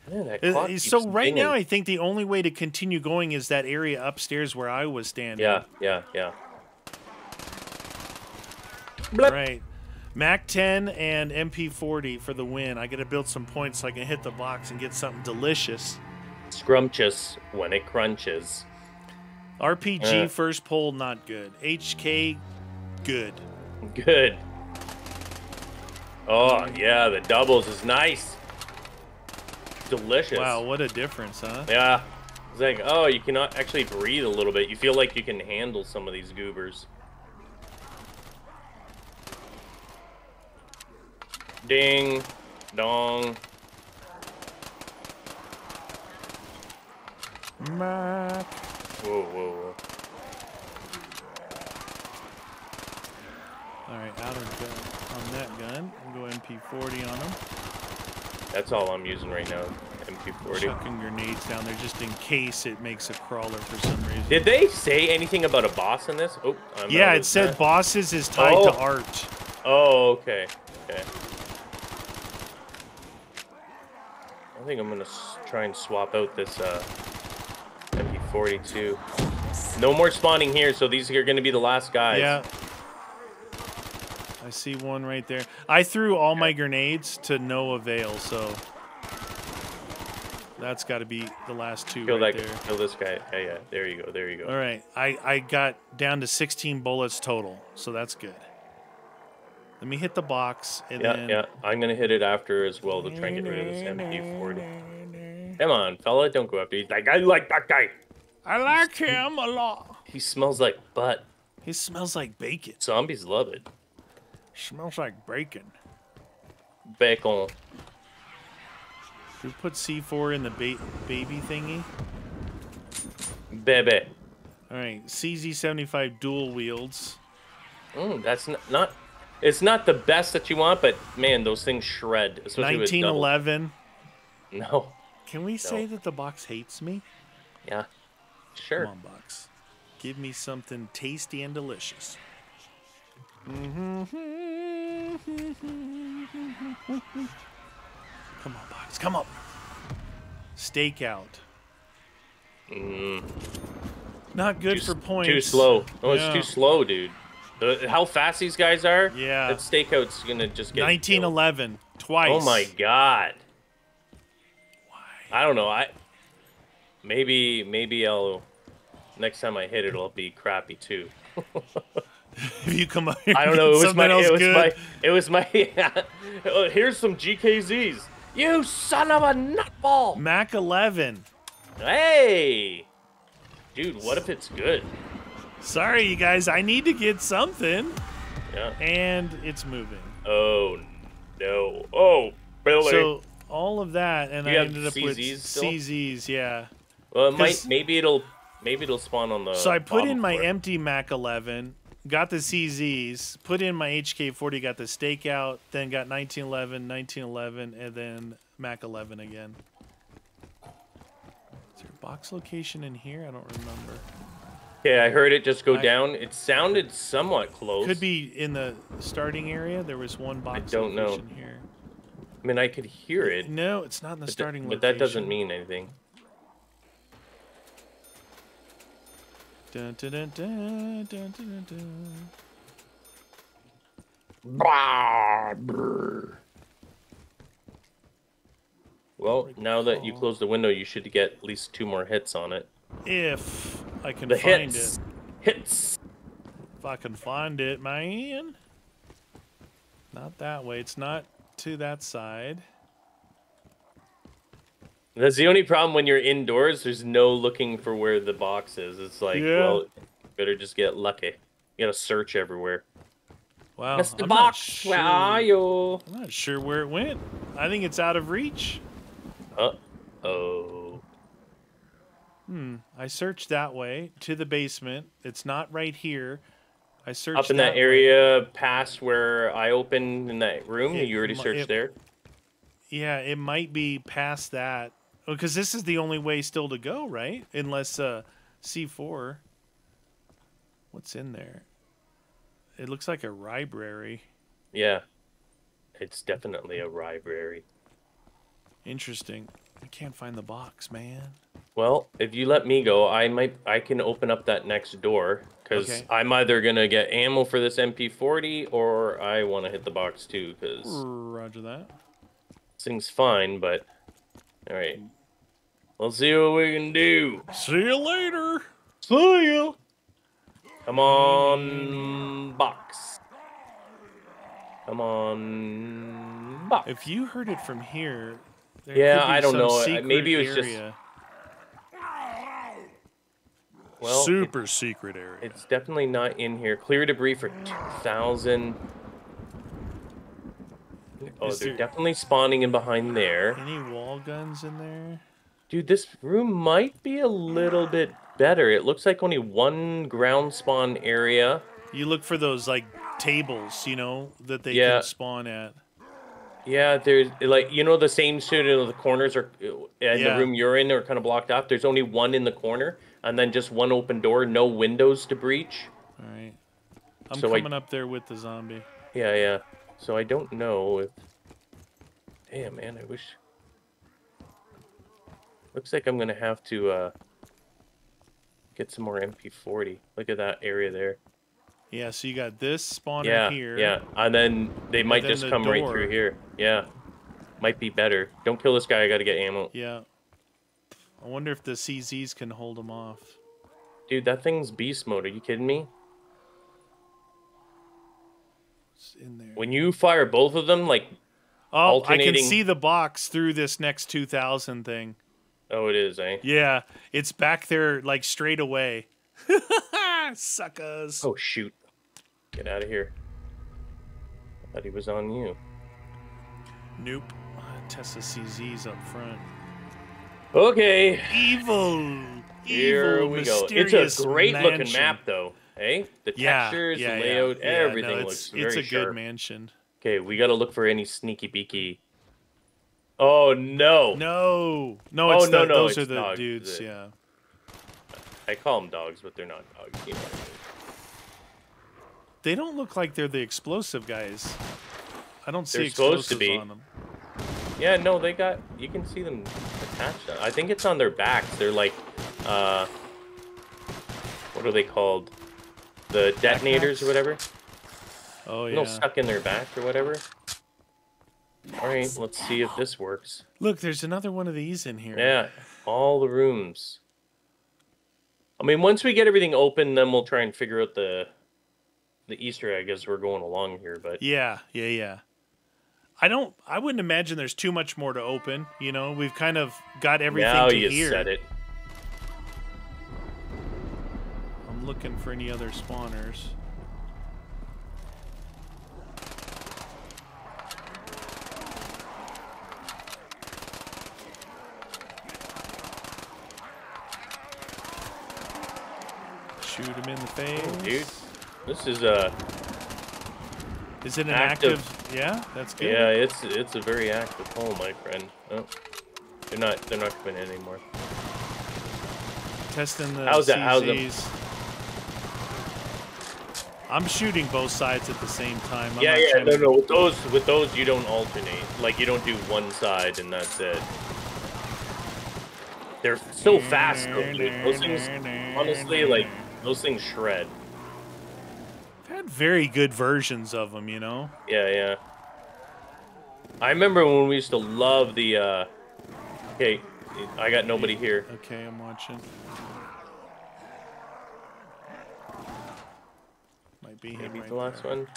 So right now. I think the only way to continue going is that area upstairs where I was standing. Yeah, yeah, yeah. Blip. Right. Mac 10 and MP40 for the win. I got to build some points so I can hit the box and get something delicious. Scrumptious when it crunches. RPG Uh. first pull, not good. HK good. Good. Oh yeah, the doubles is nice. Delicious. Wow, what a difference, huh? Yeah. It's like, oh, you cannot actually breathe a little bit. You feel like you can handle some of these goobers. Ding, dong. Mac. Whoa, whoa, whoa. All right, out of gun on that gun. We'll go MP40 on them. That's all I'm using right now. MP40. Chucking grenades down there just in case it makes a crawler for some reason. Did they say anything about a boss in this? Oh, I'm yeah, it said that. bosses is tied to Oh. art. Oh, okay. Okay. I think I'm gonna s- try and swap out this uh, MP42. No more spawning here, so these are gonna be the last guys. Yeah. I see one right there. I threw all my grenades to no avail, so that's got to be the last two Kill right that. there. Kill this guy. Yeah, yeah. There you go. There you go. All right, I I got down to 16 bullets total, so that's good. Let me hit the box and Yeah, then. yeah. I'm gonna hit it after as well to try and get rid of this MP40. Come on, fella, don't go after. He's like, I like that guy. I like him a lot. He smells like butt. He smells like bacon. Zombies love it. Smells like bacon. Bacon. We put C4 in the ba- baby thingy. Bebe. All right, CZ75 dual wields. Mm, that's not, not. It's not the best that you want, but man, those things shred. Especially with double. 1911. No. Can we say that the box hates me? Yeah. Sure. Come on, box. Give me something tasty and delicious. Come on, box. Come on. Stakeout. Not good Mm. Too, for points. too slow. Oh, it's too slow, dude. The, how fast these guys are? Yeah. That stakeout's gonna just get. killed. 1911. Twice. Oh my god. Why? I don't know. I maybe maybe I'll next time I hit it, it'll be crappy too. If you come up here I don't know. It was my. It was good. my. It was my. Oh, Here's some GKZs. You son of a nutball! Mac 11. Hey, dude, what if it's good? Sorry, you guys. I need to get something. Yeah. And it's moving. Oh no. Oh, Billy. So all of that, and You I ended up with CZs still? CZs, yeah. well, it might. Maybe it'll. Maybe it'll spawn on the. So I put in my empty Mac 11, got the CZs, put in my HK40, got the stakeout, then got 1911, 1911, and then Mac 11 again. Is there a box location in here? I don't remember. Okay, I heard it just go I- down. It sounded somewhat close. Could be in the starting area. There was one box I don't know. location here. I mean, I could hear it, No, it's not in the but, th- starting but that doesn't mean anything. Dun, dun, dun, dun, dun, dun, dun, dun. Well, now that you close the window, you should get at least two more hits on it. If I can The find hits. it. Hits. If I can find it, man. Not that way. It's not to that side. That's the only problem when you're indoors. There's no looking for where the box is. It's like, Yeah. well, better just get lucky. You gotta search everywhere. Wow. Mr. I'm not Box, where are you? I'm not sure where it went. I think it's out of reach. Uh oh. Hmm. I searched that way to the basement. It's not right here. I searched Up in that way. area past where I opened in that room, It you already searched it- there. Yeah, it might be past that. Because this is the only way still to go, right? Unless uh, C4. What's in there? It looks like a library. Yeah. It's definitely a library. Interesting. I can't find the box, man. Well, if you let me go, I might I can open up that next door because Okay. I'm either gonna get ammo for this MP40 or I want to hit the box too because Roger that. this thing's fine. But all right, let's see what we can do. See you later. See you. Come on, box. Come on, box. If you heard it from here, there Yeah, could be I don't some know. Uh, secret maybe it was just- area. Well, it- super secret area. It's definitely not in here. Clear debris for 2,000. Oh, Is they're there- definitely spawning in behind there. Any wall guns in there? Dude, this room might be a little bit better. It looks like only one ground spawn area. You look for those like tables, you know, that they Yeah. can spawn at. Yeah, there's like you know the same sort of the corners are in Yeah. the room you're in are kind of blocked off. There's only one in the corner, and then just one open door, no windows to breach. All right. I'm So, coming up there with the zombie. Yeah, yeah. So I don't know if. Damn, man, I wish. Looks like I'm gonna have to uh get some more MP40. Look at that area there. Yeah, so you got this spawner yeah, here. yeah. And then they might then just the come right through here. Yeah, might be better. Don't kill this guy. I gotta get ammo, Yeah. I wonder if the CZs can hold them off. dude. That thing's beast mode. Are you kidding me? It's in there. When you fire both of them, like, oh, I can see the box through this next 2000 thing. oh, it is, eh? Yeah, it's back there like straight away. Suckers. Oh shoot! Get out of here. I thought he was on you. Nope. The CZs up front. Okay. Evil. Here evil, we go. It's a great looking map, though. Hey, the Yeah, textures, yeah, the layout, yeah, everything no, looks it's, very It's a sharp. good mansion. Okay, we got to look for any sneaky beaky. Oh no! No, no, Oh, it's no, the, no, those it's are the dogs, dudes. it? Yeah, I call them dogs, but they're not dogs. You know. They don't look like they're the explosive guys. I don't see They're supposed to be. on them. Yeah, no, they got. You can see them attached. I think it's on their backs. They're like, uh, what are they called? The detonators or whatever. Oh No, yeah. stuck in their back or whatever. All right, let's see if this works. Look, there's another one of these in here. Yeah, all the rooms. I mean, once we get everything open, then we'll try and figure out the the Easter egg as we're going along here. But Yeah, yeah, yeah. I don't. I wouldn't imagine there's too much more to open. You know, we've kind of got everything now to you here. said it. I'm looking for any other spawners. Shoot him in the oh, face. dude. This is uh Is it an active. active? Yeah, that's good. Yeah, it's it's a very active hole, my friend. Oh, they're not they're not coming in anymore. Testing the How's that- how's them? I'm shooting both sides at the same time. I'm yeah, yeah, no, no. With those with those you don't alternate. Like you don't do one side and that's it. They're so fast though, dude. Those things, honestly, like those things shred. Very good versions of them, you know. Yeah, yeah. I remember when we used to love the. uh Okay, I got nobody here. Okay, I'm watching. Might be Maybe right the last there. one.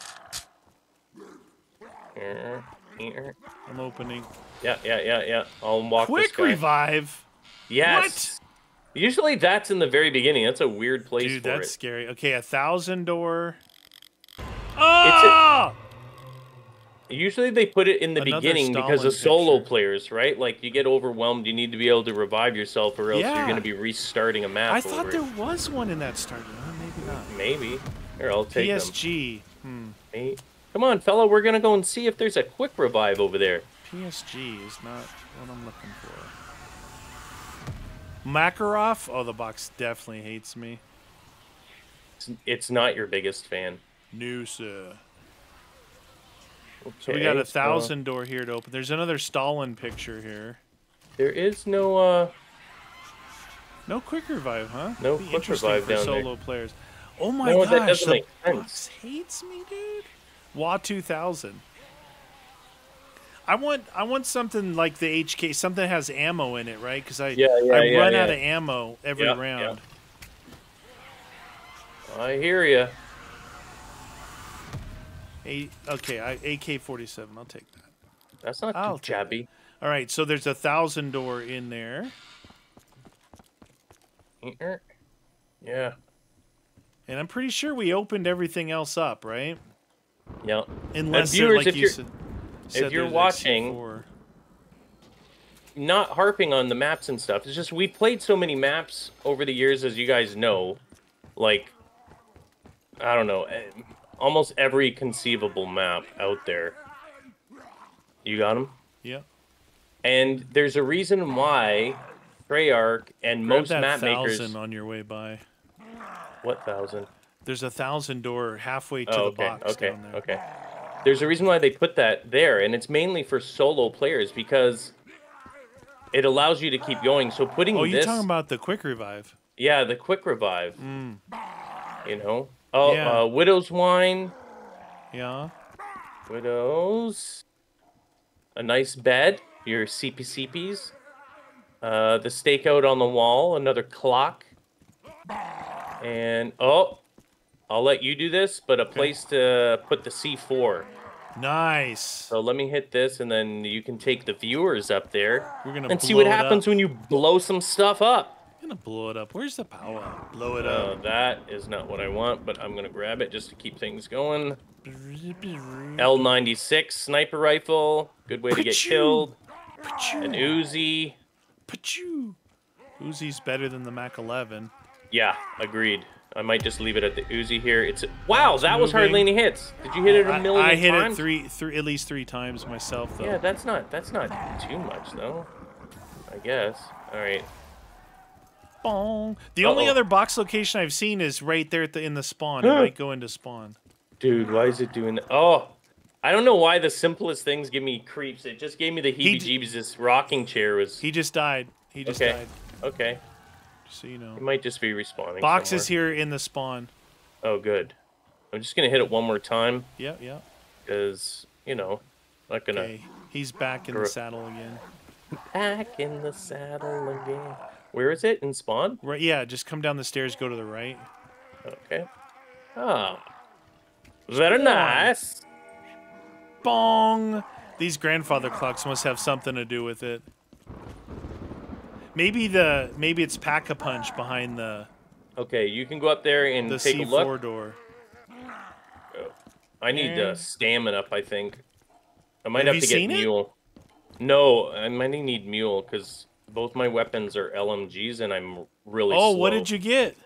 Here, here. I'm opening. Yeah, yeah, yeah, yeah. I'll walk this Quick revive. Yes. What? Usually that's in the very beginning. That's a weird place Dude, that's it. scary. Okay, a thousand door. Oh! Usually they put it in the Another beginning because of solo picture. players, right? Like you get overwhelmed, you need to be able to revive yourself, or else Yeah. you're going to be restarting a map. I thought there it. was one in that starter. Huh? Maybe not. Maybe. Here, I'll take them. PSG. Hmm. Come on, fella, we're gonna go and see if there's a quick revive over there. PSG is not what I'm looking for. Makarov? Oh, the box definitely hates me. It's, it's not your biggest fan. No, sir. Okay, So we got a thousand door here to open. There's another Stalin picture here. there is no. uh No quick revive, huh? No quick interesting revive for down there. solo players. Oh my No, gosh, that the box hates me, dude. WA 2000. I want I want something like the HK, something that has ammo in it, right? Because I Yeah, yeah, I yeah, run out of ammo every round. I hear you. A, okay, I, AK-47. I'll take that. That's not I'll too jabby. All right, so there's a thousand door in there, Yeah. and I'm pretty sure we opened everything else up, right? Yeah. Unless, it- viewers, like if you you're- said, said you're watching- C4. Not harping on the maps and stuff. It's just we played so many maps over the years, as you guys know. Like, I don't know, eh, almost every conceivable map out there. You got them? yeah, And there's a reason why Treyarch and grab most map makers. thousand on your way by. What thousand? There's a thousand door halfway to Oh, the box okay, down there. okay. There's a reason why they put that there, and it's mainly for solo players because it allows you to keep going. So putting Oh, you're this, talking about the quick revive? yeah, the quick revive. Mm, You know, oh, Yeah. uh, Widow's Wine, yeah. Widows, a nice bed, your CPCPs, uh, the stakeout on the wall, another clock, and oh, I'll let you do this, but a place to put the C4. Nice. So let me hit this, and then you can take the viewers up there We're gonna and see what happens up. when you blow some stuff up. Gonna blow it up. Where's the power? Blow it Uh, up. that is not what I want, but I'm gonna grab it just to keep things going. L96 sniper rifle, good way to get Pachoo! killed. An Pachoo. Uzi, Pachoo. Uzi's better than the Mac 11. yeah, agreed. I might just leave it at the Uzi here. It's wow, that was moving. hardly any hits. Did you hit it a million times? I hit times? it three, three, at least three times myself, though. Yeah, that's not that's not too much though. I guess. All right. Bong. The only Uh-oh. other box location I've seen is right there at the, in the spawn. It might go into spawn. Dude, why is it doing that? Oh, I don't know why the simplest things give me creeps. It just gave me the heebie-jeebies. This rocking chair was He just died. He just Okay. died. okay. Just so you know. It might just be respawning. Box is here in the spawn. Oh, good. I'm just gonna hit it one more time Yep, yep. because you know, not gonna Okay. He's back in the saddle again. back in the saddle again. Where is it in spawn? Right. Yeah. Just come down the stairs. Go to the right. Okay. Ah, very nice. Bong. These grandfather clocks must have something to do with it. Maybe the maybe it's pack a punch behind the Okay, you can go up there and the take a look. door. I need uh, stamina up, I think. I might Have have, to get seen it? mule. No, I might need mule because both my weapons are LMGs and I'm really. Oh, slow. what did you get?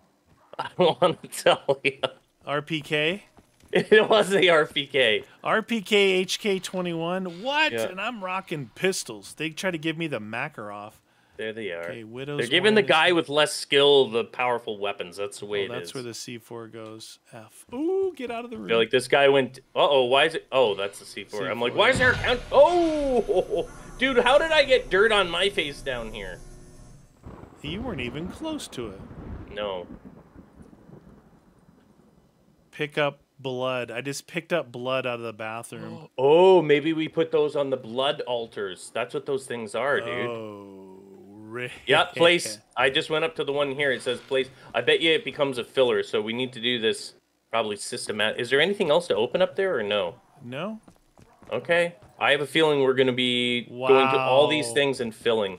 I don't want to tell you. RPK. It was the RPK. RPK HK21. What? Yeah. And I'm rocking pistols. They try to give me the Makarov. There they are. Okay, Widow's They're giving the guy with less skill the powerful weapons. That's the way Oh, it that's is. where the C4 goes. F. Ooh, get out of the room. They're like this guy went. Uh oh, why is it? Oh, that's the C4. I'm like, why is there a count? Oh, dude, how did I get dirt on my face down here? you weren't even close to it. No. Pick up blood. I just picked up blood out of the bathroom. Oh, maybe we put those on the blood altars. That's what those things are, dude. Oh, re- Yeah, place. I just went up to the one here. It says place. I bet you it becomes a filler, so we need to do this probably systematic. Is there anything else to open up there or no? No? Okay. I have a feeling we're going to be going to all these things and filling.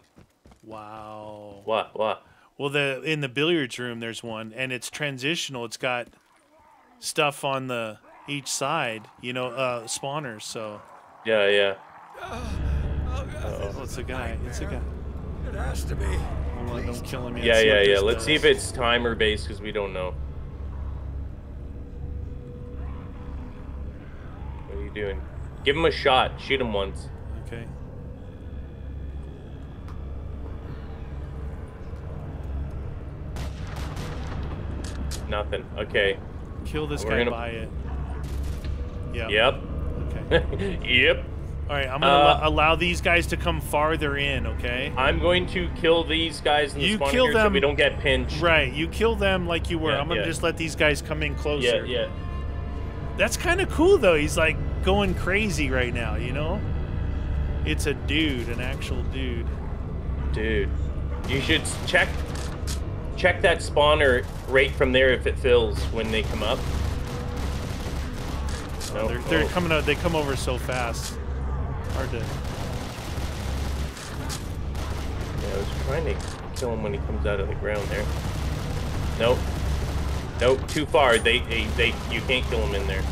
Wow. What? What? Well, the in the billiards room, there's one, and it's transitional. It's got stuff on the each side, you know, uh, spawners. So, Yeah, yeah. oh, it's a guy. It's a guy. It has to be. Hold on, don't kill him yet. Yeah, yeah, yeah. Let's see if does. it's timer based because we don't know. What are you doing? Give him a shot. Shoot him once. Okay. Nothing. Okay. Kill this We're guy gonna- by it. Yeah. Yep. Okay. yep. All right, I'm gonna Uh, allow, allow these guys to come farther in. Okay. I'm going to kill these guys in the You spawn kill here so them- we don't get pinched. Right. You kill them like you were. Yeah, I'm gonna yeah. just let these guys come in closer. yeah. Yeah. That's kind of cool though. He's like going crazy right now. You know. It's a dude, an actual dude. Dude, you should check check that spawner right from there if it fills when they come up. No, They're, they're oh. coming out. They come over so fast. Hard to. Yeah, I was trying to kill him when he comes out of the ground there. Nope. Nope, too far. They, they, they you can't kill him in there.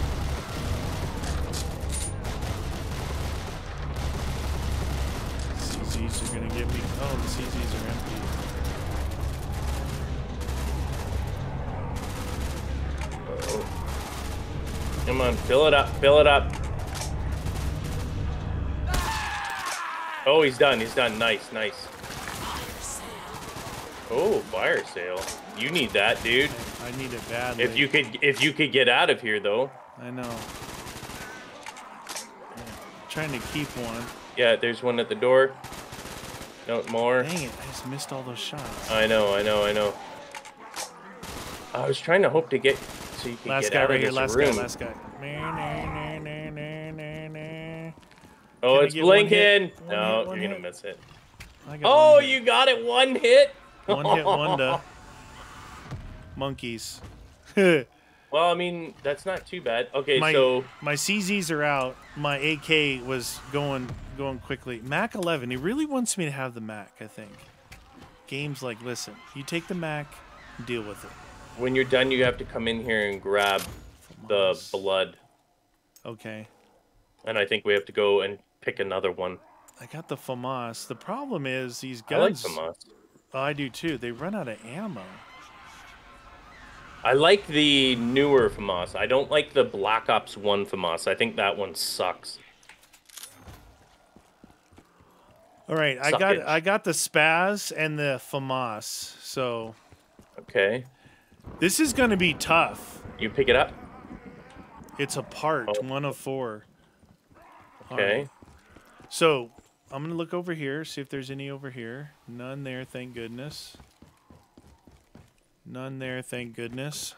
CZs are gonna get me. Oh, the CZs are empty. Oh. Come on, fill it up, fill it up. Oh, he's done. He's done. Nice, nice. Oh, fire sale. You need that, dude. I need it badly. If you could, if you could get out of here, though. I know. trying to keep one. Yeah, there's one at the door. No more. Dang it! I just missed all those shots. I know, I know, I know. I was trying to hope to get so you could Last get guy out right of here. this Last room. guy. Last guy. Oh, Can it's hit? blinking. No, hit, you're gonna miss it. Oh, hit. you got it one hit. One hit wonder. Monkeys. Well, I mean, that's not too bad. Okay, my so my CZs are out. My AK was going going quickly. Mac 11. He really wants me to have the Mac. I think. Games like, listen, you take the Mac, deal with it. when you're done, you have to come in here and grab the blood, Okay. and I think we have to go and pick another one. I got the FAMAS. The problem is these I like guns. FAMAS. Oh, I do too. They run out of ammo. I like the newer FAMAS. I don't like the Black Ops 1 FAMAS. I think that one sucks. All right, I got I got the Spaz and the FAMAS. So Okay. this is going to be tough. You pick it up? It's a part, Oh. one of four. Okay. right. So I'm gonna look over here, see if there's any over here. None there, thank goodness. None there, thank goodness.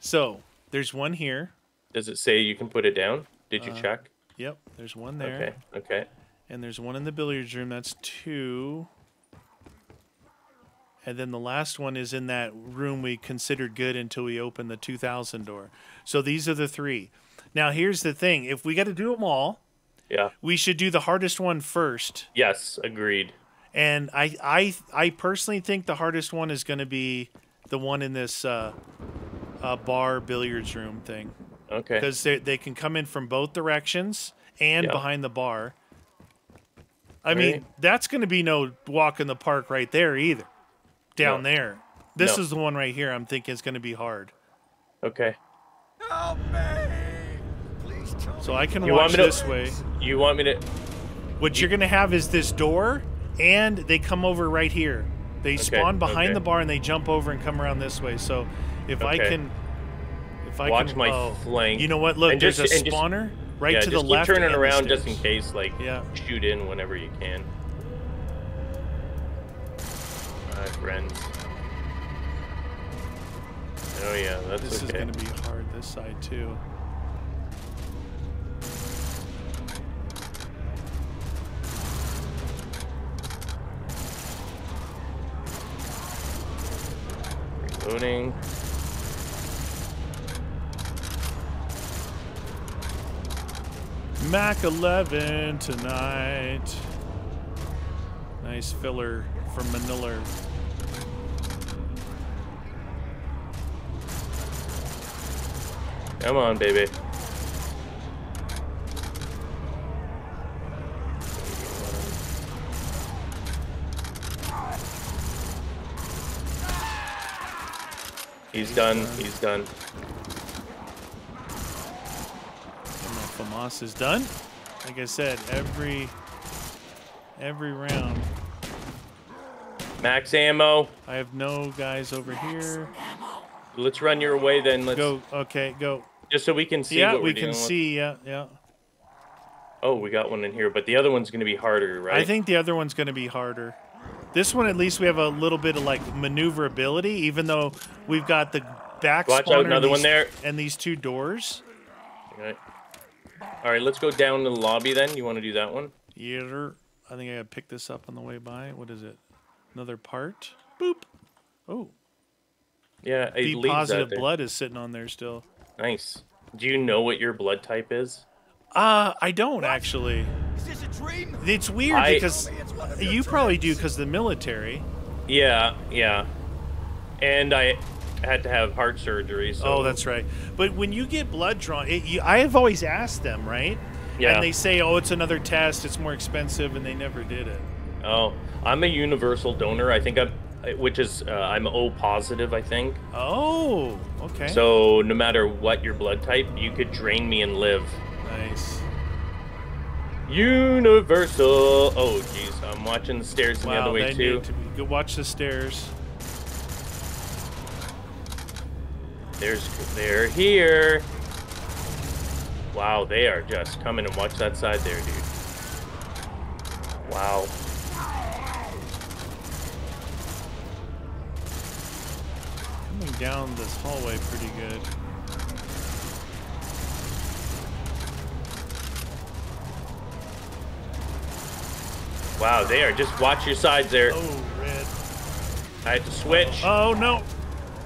So there's one here. Does it say you can put it down? Did you Uh, check? Yep, there's one there. Okay. Okay. And there's one in the billiards room. That's two. And then the last one is in that room we considered good until we opened the 2000 door. So these are the three. Now, here's the thing if we got to do them all, Yeah. we should do the hardest one first. Yes. Agreed. And I, I, I personally think the hardest one is going to be the one in this uh, uh, bar billiards room thing Okay. because they they can come in from both directions and Yeah. behind the bar. I mean, Right. that's going to be no walk in the park right there either. Down No. there, this No. is the one right here. I'm thinking is going to be hard. Okay. Help me! So I can You watch me to- this way. You want me to? What you're gonna have is this door, and they come over right here. They spawn behind okay. the bar and they jump over and come around this way. So if I can, if I Watch can, my oh, flank. You know what? Look, And there's just- a and just- spawner right yeah, to the just left. keep turning around just in case, like Yeah. shoot in whenever you can. My friends. Oh yeah, that's This is gonna be hard. This side too. Loading. Mac 11 tonight. Nice filler from Manila. Come on, baby. He's done. He's done. And FAMAS is done. Like I said, every every round. Max ammo. I have no guys over here. Ammo. Let's run your way then. Let's Go. Okay, go. just so we can see yeah, we can with. see. Yeah, yeah. Oh, we got one in here, but the other one's gonna be harder, right? I think the other one's going to be harder. This one, at least, we have a little bit of like maneuverability, even though we've got the back Watch out, and another one these- there. and these two doors. Right. All right, let's go down to the lobby then. You want to do that one? Yeah, I think I gotta pick this up on the way by. What is it? Another part? Boop. Oh, Yeah, B positive blood is sitting on there still. Nice. Do you know what your blood type is? Uh, I don't actually. Is this a dream? It's weird I- because It's one of you probably do dreams. because the military. Yeah, yeah. And I had to have heart surgery. So Oh, that's right. But when you get blood drawn, it, you, I have always asked them, right? Yeah. And they say, "Oh, it's another test. It's more expensive," and they never did it. Oh, I'm a universal donor. I think I'm, which is uh, I'm O positive. I think. Oh, okay. So no matter what your blood type, you could drain me and live. nice. Universal. Oh, jeez. I'm watching the stairs the other way too. to be, go watch the stairs. There's they're here. Wow, they are just coming and watch that side there, dude. Wow. Coming down this hallway pretty good. Wow, they are just watch your sides there. Oh, red. I have to switch. Oh no.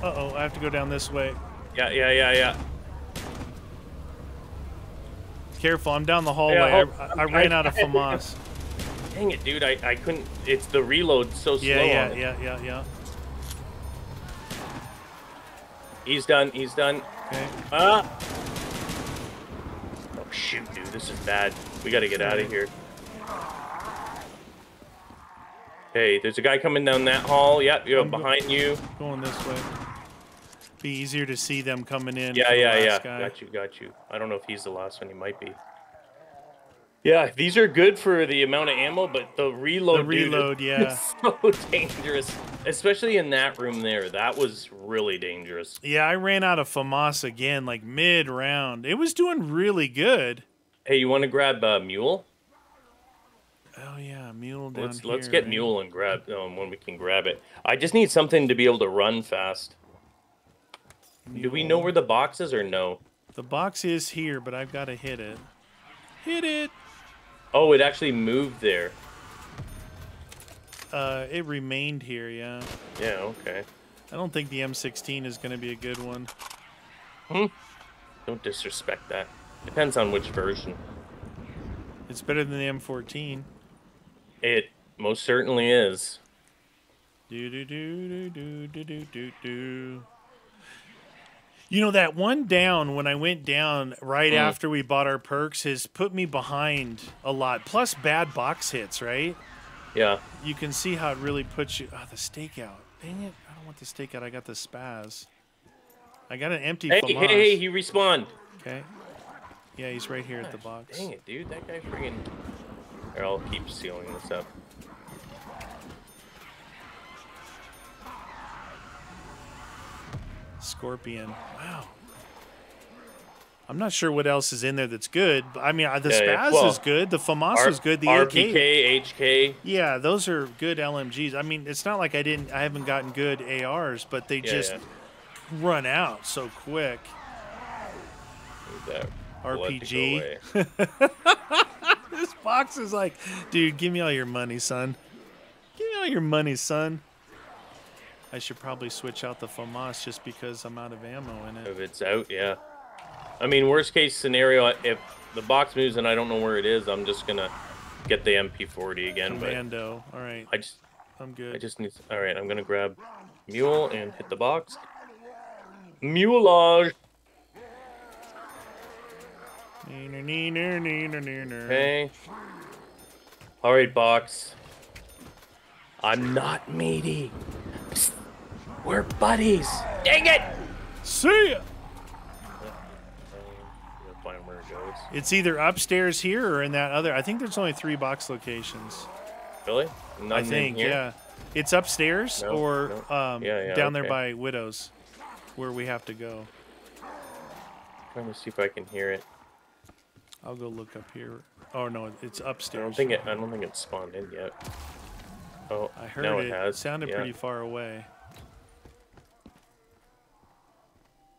Uh oh, I have to go down this way. Yeah, yeah, yeah, yeah. Careful, I'm down the hallway. Yeah, I, oh, I ran out of FAMAS. Dang it, dude. I, I couldn't. It's the reload so slow. Yeah, yeah, yeah, yeah, yeah. He's done. He's done. Okay. Ah. Oh shoot, dude. This is bad. We got to get out of here. Hey, there's a guy coming down that hall. Yep, you're I'm go- behind you. Going this way. Be easier to see them coming in. Yeah, yeah, yeah. guy. Got you, got you. I don't know if he's the last one. He might be. Yeah, these are good for the amount of ammo, but the reload, The reload, yeah. so dangerous. Especially in that room there. That was really dangerous. Yeah, I ran out of FAMAS again, like mid round. It was doing really good. Hey, you want to grab uh, Mule? Mule down Let's here. let's get right? Mule and grab um, when we can grab it. I just need something to be able to run fast. Do we know where the box is or no? the box is here? But I've got to hit it. Hit it. Oh, it actually moved there. Uh, it remained here. Yeah. Yeah, okay. I don't think the M16 is going to be a good one. Hmm. Don't disrespect that. Depends on which version. It's better than the M14. It most certainly is. Do do do do do do do do. You know that one down when I went down right mm. after we bought our perks has put me behind a lot. Plus bad box hits, right? Yeah. You can see how it really puts you. Oh, the stakeout. Dang it! I don't want the stakeout. I got the spaz. I got an empty. Hey, hey, hey! He respawned. Okay. Yeah, he's right here Gosh, at the box. Dang it, dude! That guy freaking here, I'll keep sealing this up. Scorpion. Wow. I'm not sure what else is in there that's good. But, I mean, uh, the Yeah, yeah. Spaz Well, is good. The FAMAS R- is good. The AK. RPK, HK. Yeah, those are good LMGs. I mean, it's not like I didn't. I haven't gotten good ARs, but they Yeah, just yeah. run out so quick. That blood to go RPG. This box is like, dude, give me all your money, son. Give me all your money, son. I should probably switch out the FAMAS just because I'm out of ammo in it. If it's out, yeah. I mean, worst case scenario, if the box moves and I don't know where it is, I'm just gonna get the MP40 again. Commando. All right, But I just, I'm good. I just need. All right, I'm gonna grab mule and hit the box. Mulage. Okay. All right, box. I'm not meaty. Psst. We're buddies. Dang it! See ya. Gotta find where it goes. It's either upstairs here or in that other. I think there's only three box locations. Really? I Nothing in think, yeah. It's upstairs No, or no. um, Yeah, yeah, down there by Widows, where we have to go. Trying to see if I can hear it. I'll go look up here. Oh no, it's upstairs. I don't think it. I don't think it's spawned in yet. Oh, I heard now it. it, has. sounded yeah. pretty far away.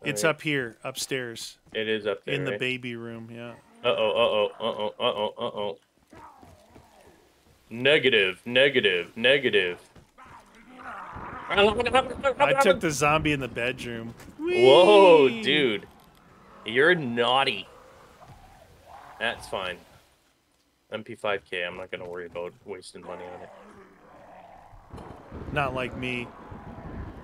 It's Alright. up here, upstairs, It is up there. in the right? baby room. Yeah. Uh oh. Uh oh. Uh oh. Uh oh. Uh oh. Negative. Negative. Negative. I took the zombie in the bedroom. Whoa, Whee! dude. You're naughty. That's fine. MP5K, I'm not gonna worry about wasting money on it. Not like me.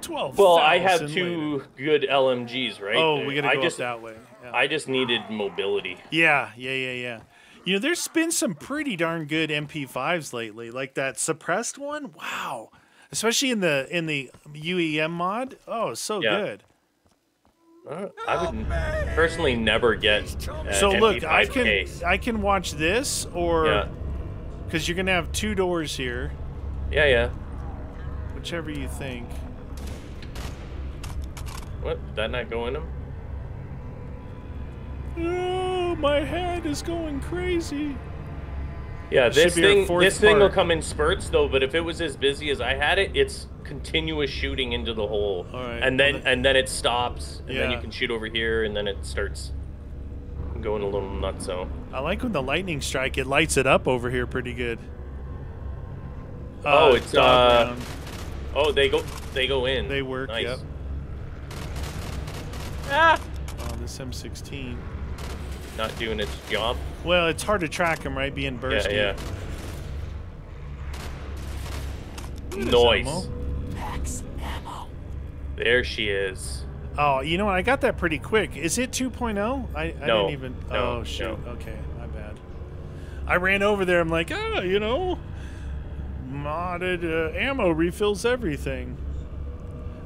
Twelve. Well, I have two good LMGs, right? Oh, we gotta I go just, that way. Yeah. I just needed mobility. yeah, yeah, yeah, yeah. You know, there's been some pretty darn good MP5s lately, like that suppressed one. Wow, especially in the in the UEM mod. Oh, so Yeah. good. Uh, I would personally never get. Uh, So look, I can MP5K. I can watch this or Yeah, because you're gonna have two doors here, yeah, yeah. whichever you think. What? Did that not go in them? Oh, my head is going crazy. Yeah, This should this be thing, this thing will come in spurts though. But if it was as busy as I had it, it's continuous shooting into the hole, right, and then and then it stops, and then you can shoot over here, and then it starts going a little nuts. So I like when the lightning strike. It lights it up over here pretty good. Oh, it's, uh, round. oh, they go they go in. They work, Nice. yep. Ah, Oh, this M16. Not doing its job. Well, it's hard to track them, right? Being bursty. Yeah, yeah. Ooh, there's Noise. ammo. There she is. Oh, you know what? I got that pretty quick. Is it 2.0? I, I No, didn't even. no, oh shoot. no. Okay, my bad. I ran over there. I'm like, ah, you know, modded uh, ammo refills everything.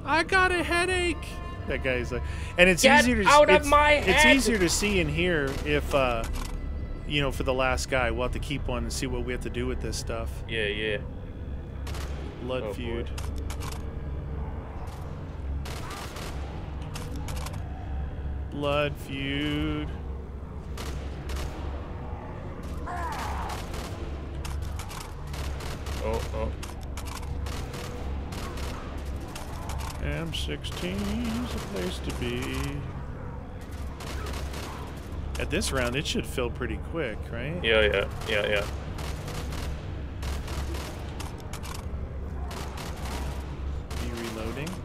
I got a headache. That guy's like, and it's Get easier to out of it's, my It's easier to see and hear if, uh, you know, for the last guy, we'll have to keep one and see what we have to do with this stuff. Yeah, yeah. Blood Oh, boy. feud. Blood feud. Oh, oh. M16 is a place to be. At this round, it should fill pretty quick, right? Yeah, yeah, yeah, yeah. You reloading?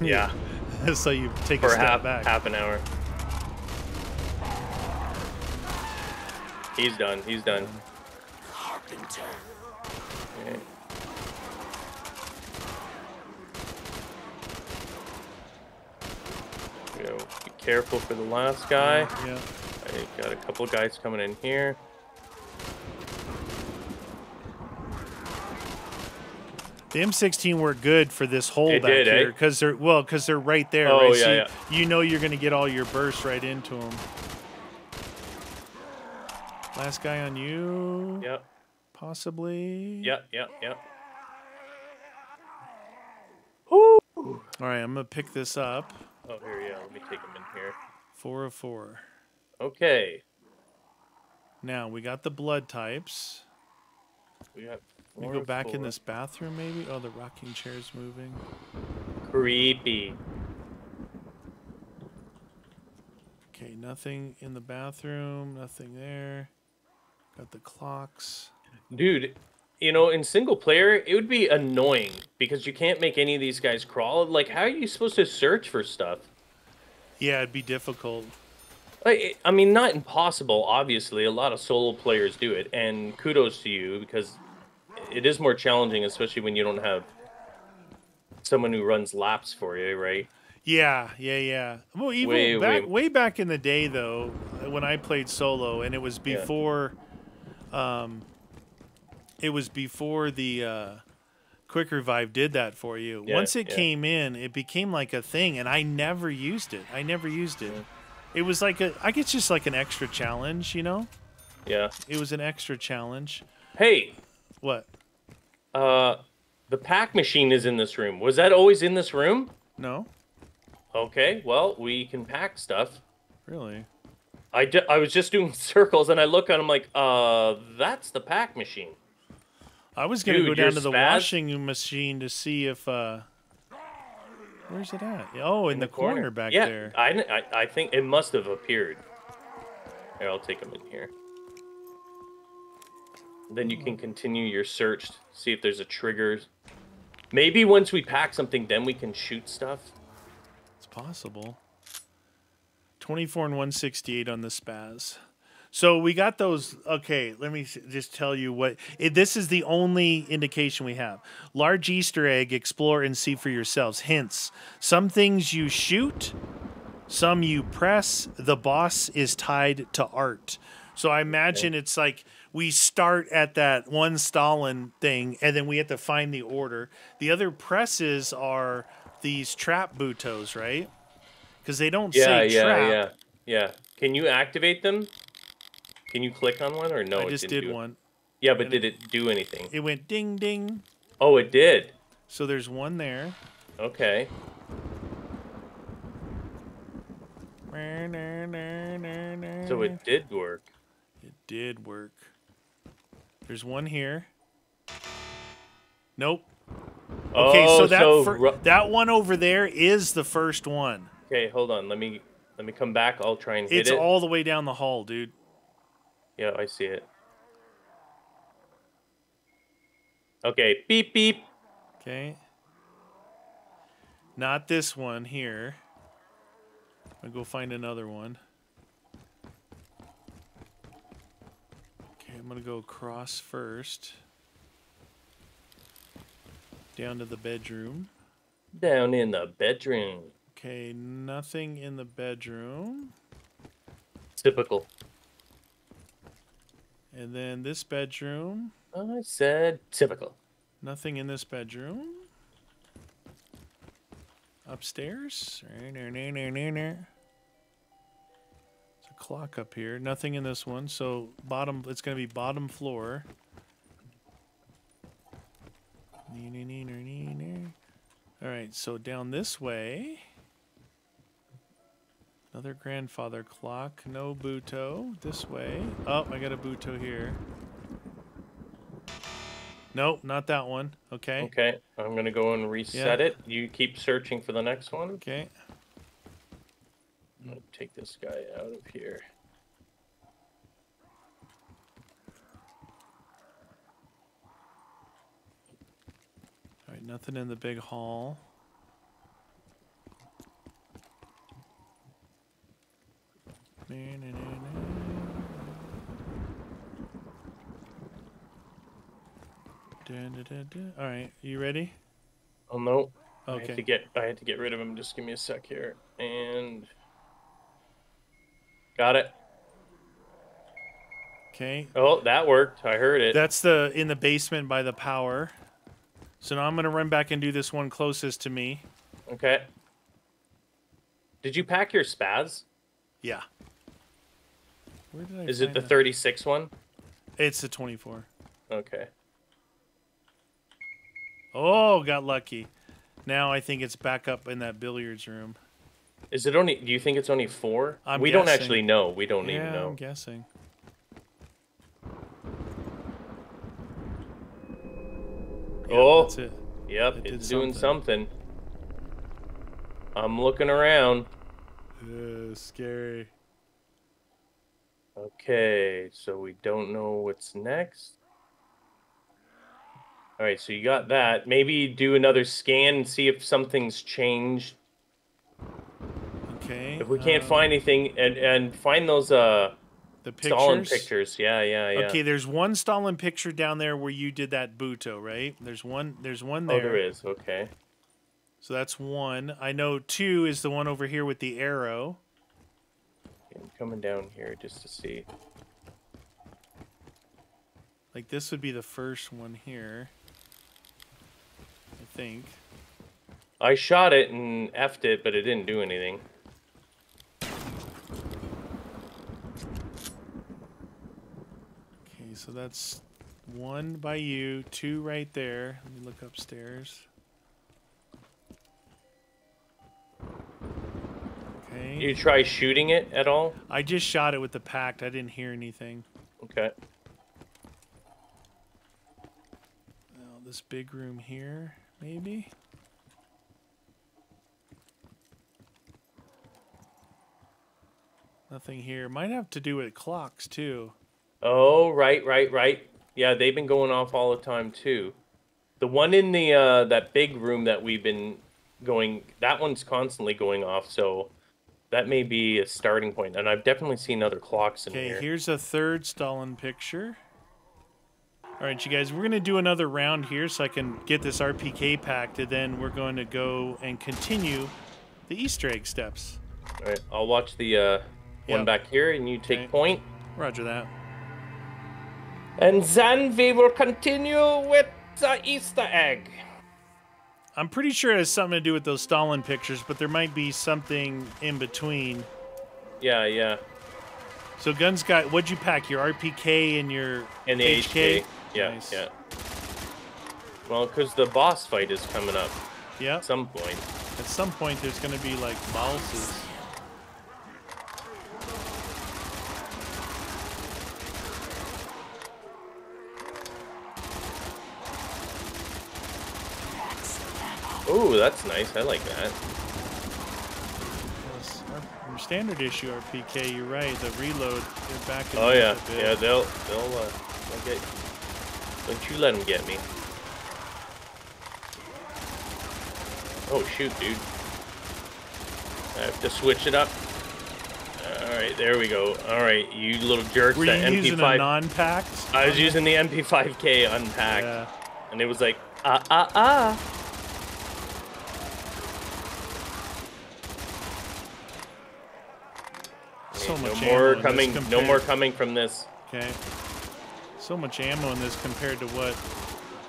Yeah. so you take a step half back. half an hour. He's done. He's done. Okay. Go. Be careful for the last guy. Yeah. I got a couple guys coming in here. The M16 worked good for this hole It back did, eh? here because they're well because they're right there. Oh, right? yeah, so you- yeah. you know you're gonna get all your bursts right into them. Last guy on you, Yep. possibly. Yep. Yep. Yep. Ooh. All right, I'm gonna pick this up. Oh, here, yeah. Let me take him in here. Four of four. Okay. Now we got the blood types. We got. Let me four go back in this bathroom, maybe. Oh, the rocking chair's moving. Creepy. Okay, nothing in the bathroom. Nothing there. Got the clocks. Dude, you know, in single player, it would be annoying because you can't make any of these guys crawl. Like, how are you supposed to search for stuff? Yeah, it'd be difficult. Like, I mean, not impossible, obviously. A lot of solo players do it, and kudos to you because it is more challenging, especially when you don't have someone who runs laps for you, right? Yeah, yeah, yeah. Well, even Way, back way- way back in the day, though, when I played solo, and it was Yeah. before, um, it was before the uh, Quick Revive did that for you. Yeah, Once it yeah. came in, it became like a thing, and I never used it. I never used it. It was like a, I guess just like an extra challenge, you know. Yeah. It was an extra challenge. Hey, What? uh, the pack machine is in this room. Was that always in this room? No, Okay, well, we can pack stuff. really. I, I was just doing circles and I look at him like, uh, that's the pack machine. I was gonna Dude, go down to the spaz? washing machine to see if. uh Where's it at? Oh, in, the, corner, back yeah, there. I, I, I think it must have appeared. Here, I'll take him in here. Then you can continue your search, see if there's a trigger. Maybe once we pack something, then we can shoot stuff. It's possible. 24 and 168 on the spaz. So we got those. Okay, let me just tell you what. It, this is the only indication we have. Large Easter egg, explore and see for yourselves. Hints. Some things you shoot, some you press. The boss is tied to art. So I imagine it's like we start at that one Stalin thing, and then we have to find the order. The other presses are these trap butos, right? Because they don't Yeah, say yeah, trap. yeah, yeah. Can you activate them? Can you click on one or no? I it just did do it? one. Yeah, but did it do anything? It went ding ding. Oh, it did. So there's one there. Okay. So it did work. It did work. There's one here. Nope. Okay, oh, so that so that one over there is the first one. okay, hold on. Let me let me come back. I'll try and hit It's it. It's all the way down the hall, dude. Yeah, I see it. Okay, beep beep. Okay. Not this one here. I'll go find another one. Okay, I'm gonna go across first. Down to the bedroom. Down in the bedroom. Okay, nothing in the bedroom. Typical. And then this bedroom. I said typical. Nothing in this bedroom. Upstairs. There's a clock up here. Nothing in this one. So bottom. It's gonna be bottom floor. All right. So down this way. Another grandfather clock. No Buto. This way. Oh, I got a Buto here. Nope, not that one. Okay. Okay, I'm gonna go and reset Yeah. it. You keep searching for the next one. Okay. I'm gonna take this guy out of here. All right, nothing in the big hall. Na, na, na, na. Dun, dun, dun, dun. All right, you ready? Oh no. Okay. I had to get I had to get rid of him. Just give me a sec here. And got it. Okay. Oh, that worked. I heard it. That's the in the basement by the power. So now I'm gonna run back and do this one closest to me. Okay. Did you pack your spaz? Yeah. Where did I Is it the that? 36 one? It's the 24. Okay. Oh, got lucky. Now I think it's back up in that billiards room. Is it only? Do you think it's only 4 I'm we don't actually know. We don't yeah, even know. I'm guessing. Yeah, Oh. that's it. Yep, It did it's doing something. something. I'm looking around. Uh, scary. Okay, so we don't know what's next. All right, so you got that. Maybe do another scan and see if something's changed. Okay. If we can't um, find anything, and and find those uh the pictures. Stalin pictures. Yeah, yeah, yeah. Okay, there's one Stalin picture down there where you did that Buto, right? There's one. There's one there. Oh, there is. Okay. So that's one. I know two is the one over here with the arrow. I'm coming down here just to see. Like this would be the first one here. I think. I shot it and effed it, but it didn't do anything. Okay, so that's one by you, two right there. Let me look upstairs. Okay. You try shooting it at all? I just shot it with the pact. I didn't hear anything. Okay. Now this big room here, maybe. Nothing here. Might have to do with clocks too. Oh, right, right, right. Yeah, they've been going off all the time too. The one in the uh that big room that we've been going that one's constantly going off, so that may be a starting point. And I've definitely seen other clocks in Okay, here. here's a third Stalin picture. All right, you guys, we're going to do another round here so I can get this RPK packed, and then we're going to go and continue the Easter egg steps. All right, I'll watch the uh one Yep. back here and you take Okay. point. Roger that. And then we will continue with the Easter egg. I'm pretty sure it has something to do with those Stalin pictures, but there might be something in between. Yeah, yeah. So, Guns got what'd you pack? Your RPK and your And the HK. Yeah, Nice. yeah. Well, because the boss fight is coming up Yep. at some point. At some point, there's going to be like bosses. Ooh, that's nice. I like that. Yes, our- Your standard issue RPK, you're right. The reload, they're back. Oh yeah, yeah. They'll they'll uh, they'll get. Don't you let them get me. Oh shoot, dude. I have to switch it up. All right, there we go. All right, you little jerks. Were you using a MP5. non-packed? I was using the MP5K unpacked, Yeah. and it was like ah ah ah. So no much more ammo in this coming. No more coming from this. Okay. So much ammo in this compared to what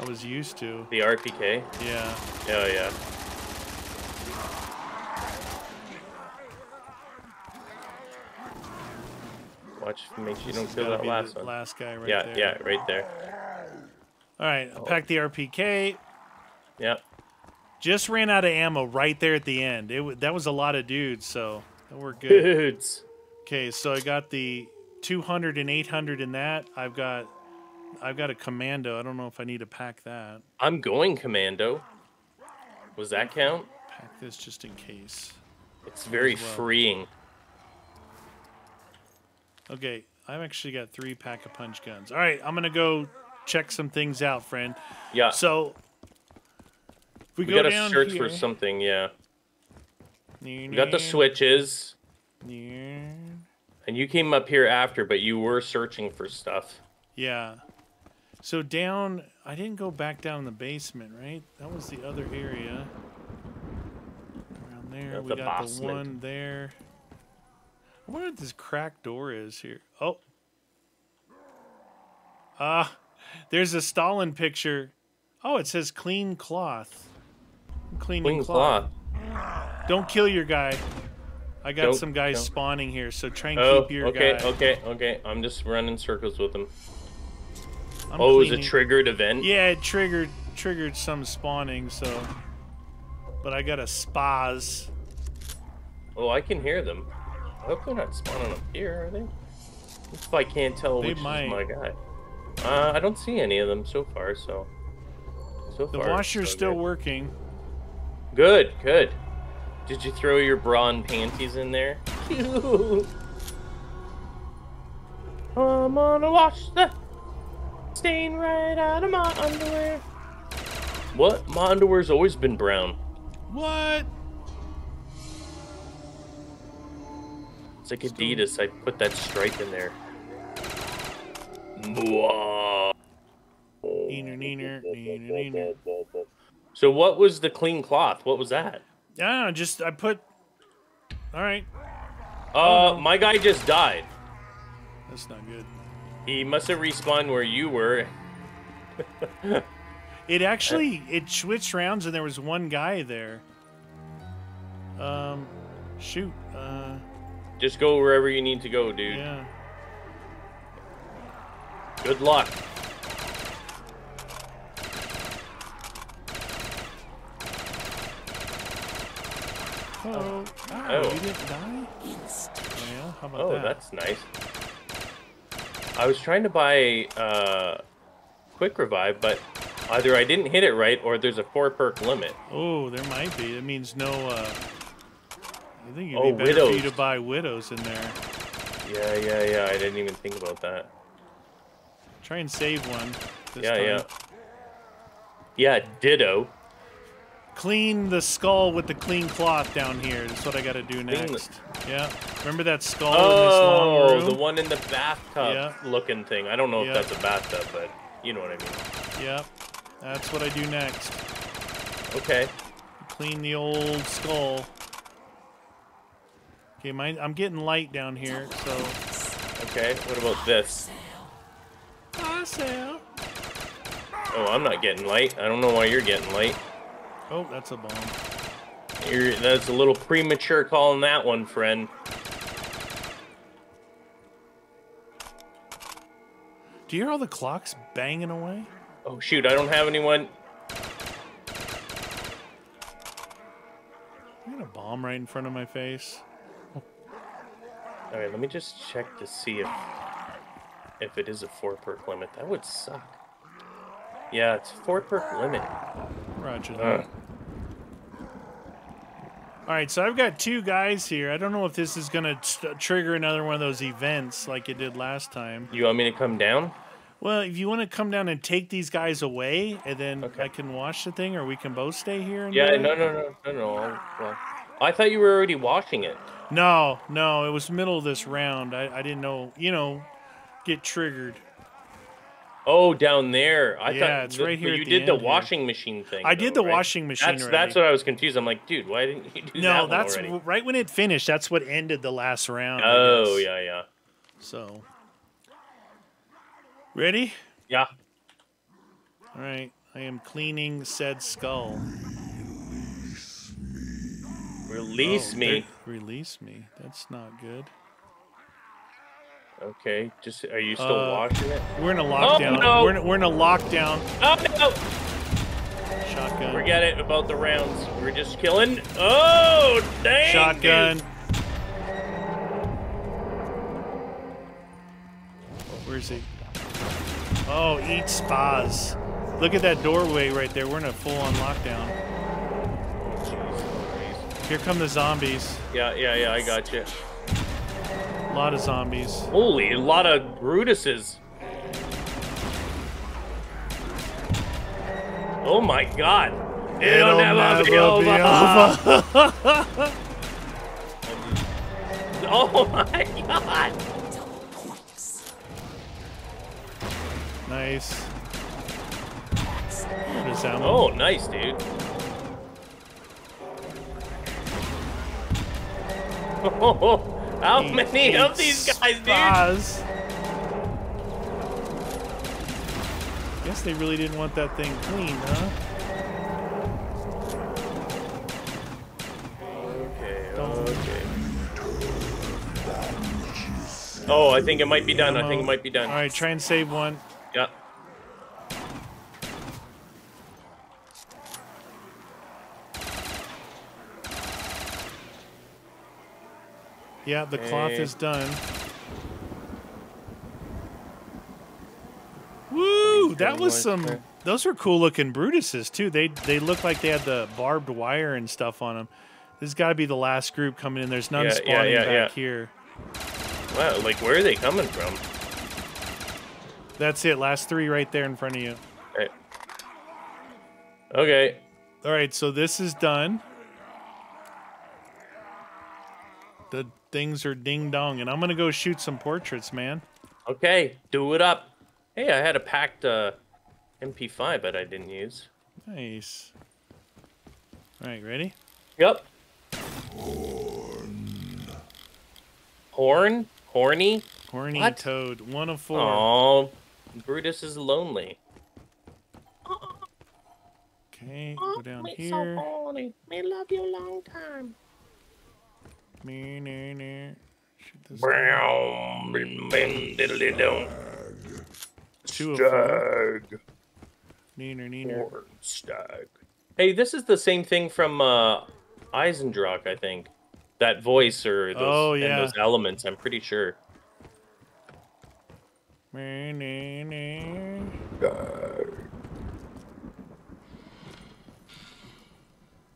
I was used to. The RPK. Yeah. Oh yeah. Watch, make sure you don't kill that last one. last guy right yeah, there. yeah, right there. All right, I packed the RPK. Yep. Just ran out of ammo right there at the end. It that was a lot of dudes, so we're good. Dudes. Okay, so I got the 200 and 800 in that. I've got I've got a commando. I don't know if I need to pack that. I'm going commando. Was that count? Pack this just in case. It's very well. freeing. Okay, I've actually got three pack of punch guns. All right, I'm gonna go check some things out, friend. Yeah. So we, we go gotta search here, for something. Yeah. We We got the switches, and you came up here after, but you were searching for stuff. Yeah. So down, I didn't go back down in the basement, right? That was the other area. Around there, we got the one there. I wonder what this cracked door is here. Oh. Ah, there's a Stalin picture. Oh, it says clean cloth. Cleaning Clean cloth. cloth. Don't kill your guy. I got Don't- some guys don't. spawning here, so try and Oh, keep your okay, guy. okay, okay. okay. I'm just running circles with them. I'm oh, it was a triggered event. Yeah, it triggered triggered some spawning, so. But I got a spaz. Oh, I can hear them. I hope they're not spawning up here, are they? If I can't tell They which might. is my guy. Uh, I don't see any of them so far, so. So The far, washer's so still working. Good, good. Did you throw your bra and panties in there? I'm gonna wash the stain right out of my underwear. What? My underwear's always been brown. What? It's like Adidas. I put that stripe in there. So what was the clean cloth? What was that? I don't know, just I put. All right, Uh, my guy just died. that's not good. He must have respawned where you were. It actually it switched rounds and there was one guy there. Um, shoot. Uh, Just go wherever you need to go, dude. yeah. Good luck. Oh, oh, Oh. you didn't die. Oh yeah, how about Oh, that? that's nice. I was trying to buy uh, quick revive, but either I didn't hit it right or there's a four perk limit. Oh, there might be. That means no. uh I think it'd Oh, be better for you widows. to buy widows in there. Yeah, yeah, yeah. I didn't even think about that. Try and save one. This yeah, time. yeah. Yeah, ditto. Clean the skull with the clean cloth down here. That's what I got to do next. Yeah. Remember that skull in this oh, long Oh, the one in the bathtub Yeah. looking thing. I don't know Yeah. if that's a bathtub, but you know what I mean. Yep. That's what I do next. Okay. Clean the old skull. Okay, my, I'm getting light down here, so. Okay. What about this? Oh, I'm not getting light. I don't know why you're getting light. Oh, that's a bomb. You're, that's a little premature calling that one, friend. Do you hear all the clocks banging away? Oh shoot, I don't have anyone. I got a bomb right in front of my face. All right, let me just check to see if if it is a four perk limit. That would suck. Yeah, it's four perk limit. Roger that. Uh, All right, so I've got two guys here. I don't know if this is going to trigger another one of those events like it did last time. you want me to come down? Well, if you want to come down and take these guys away, and then Okay. I can watch the thing, or we can both stay here. And Yeah, no, no, no, no, no. Well, I thought you were already watching it. No, no, it was middle of this round. I, I didn't know, you know, get triggered. Oh, down there. I Yeah, thought it's right here You did the end here. washing machine thing. I did the right? washing machine That's already. that's what I was confused. I'm like, dude, why didn't you do that No, that's already? right when it finished. That's what ended the last round. Oh, yeah, yeah, So, ready? yeah. All right. I am cleaning said skull. Release Oh, me. they- Release me. That's not good. Okay, just are you still Uh, washing it? We're in a lockdown. Oh, no. We're, in, we're in a lockdown. Oh no! Shotgun. Forget it about the rounds. We're just killing. Oh, dang! Shotgun. dude. Where's he? Oh, eat spas. Look at that doorway right there. We're in a full-on lockdown. Here come the zombies. Yeah, yeah, yeah. I got you. A lot of zombies. Holy, a lot of Brutuses. Oh my God! It'll never be over. Oh my God! Nice. What is that? Oh, nice, dude. How Eat- many eat of these guys, dude? spas. Yeah, Guess they really didn't want that thing clean, huh? Okay, okay. Oh, I think it might be done. I think it might be done. All right, try and save one. Yeah. Yeah, the cloth is done. Woo! That was some. Those were cool looking Brutuses too. They they look like they had the barbed wire and stuff on them. This has got to be the last group coming in. There's none Yeah, spawning yeah, back yeah. here. Wow, like where are they coming from? That's it. Last three right there in front of you. Right. Okay. All right, so this is done. The things are ding dong, and I'm gonna go shoot some portraits, man. Okay. Do it up. Hey, I had a packed uh, MP5 that I didn't use. Nice. All right, ready? Yep. Horn? Horn? Horny? Horny What? toad, one of four. Oh, Brutus is lonely. Okay, go down me here. so horny. Me love you long time. Two of four. Stag. Neener, neener. Stag. Hey, this is the same thing from uh, Eisendrache, I think. That voice or those, Oh, and yeah. those elements, I'm pretty sure. Meh, nah, nah.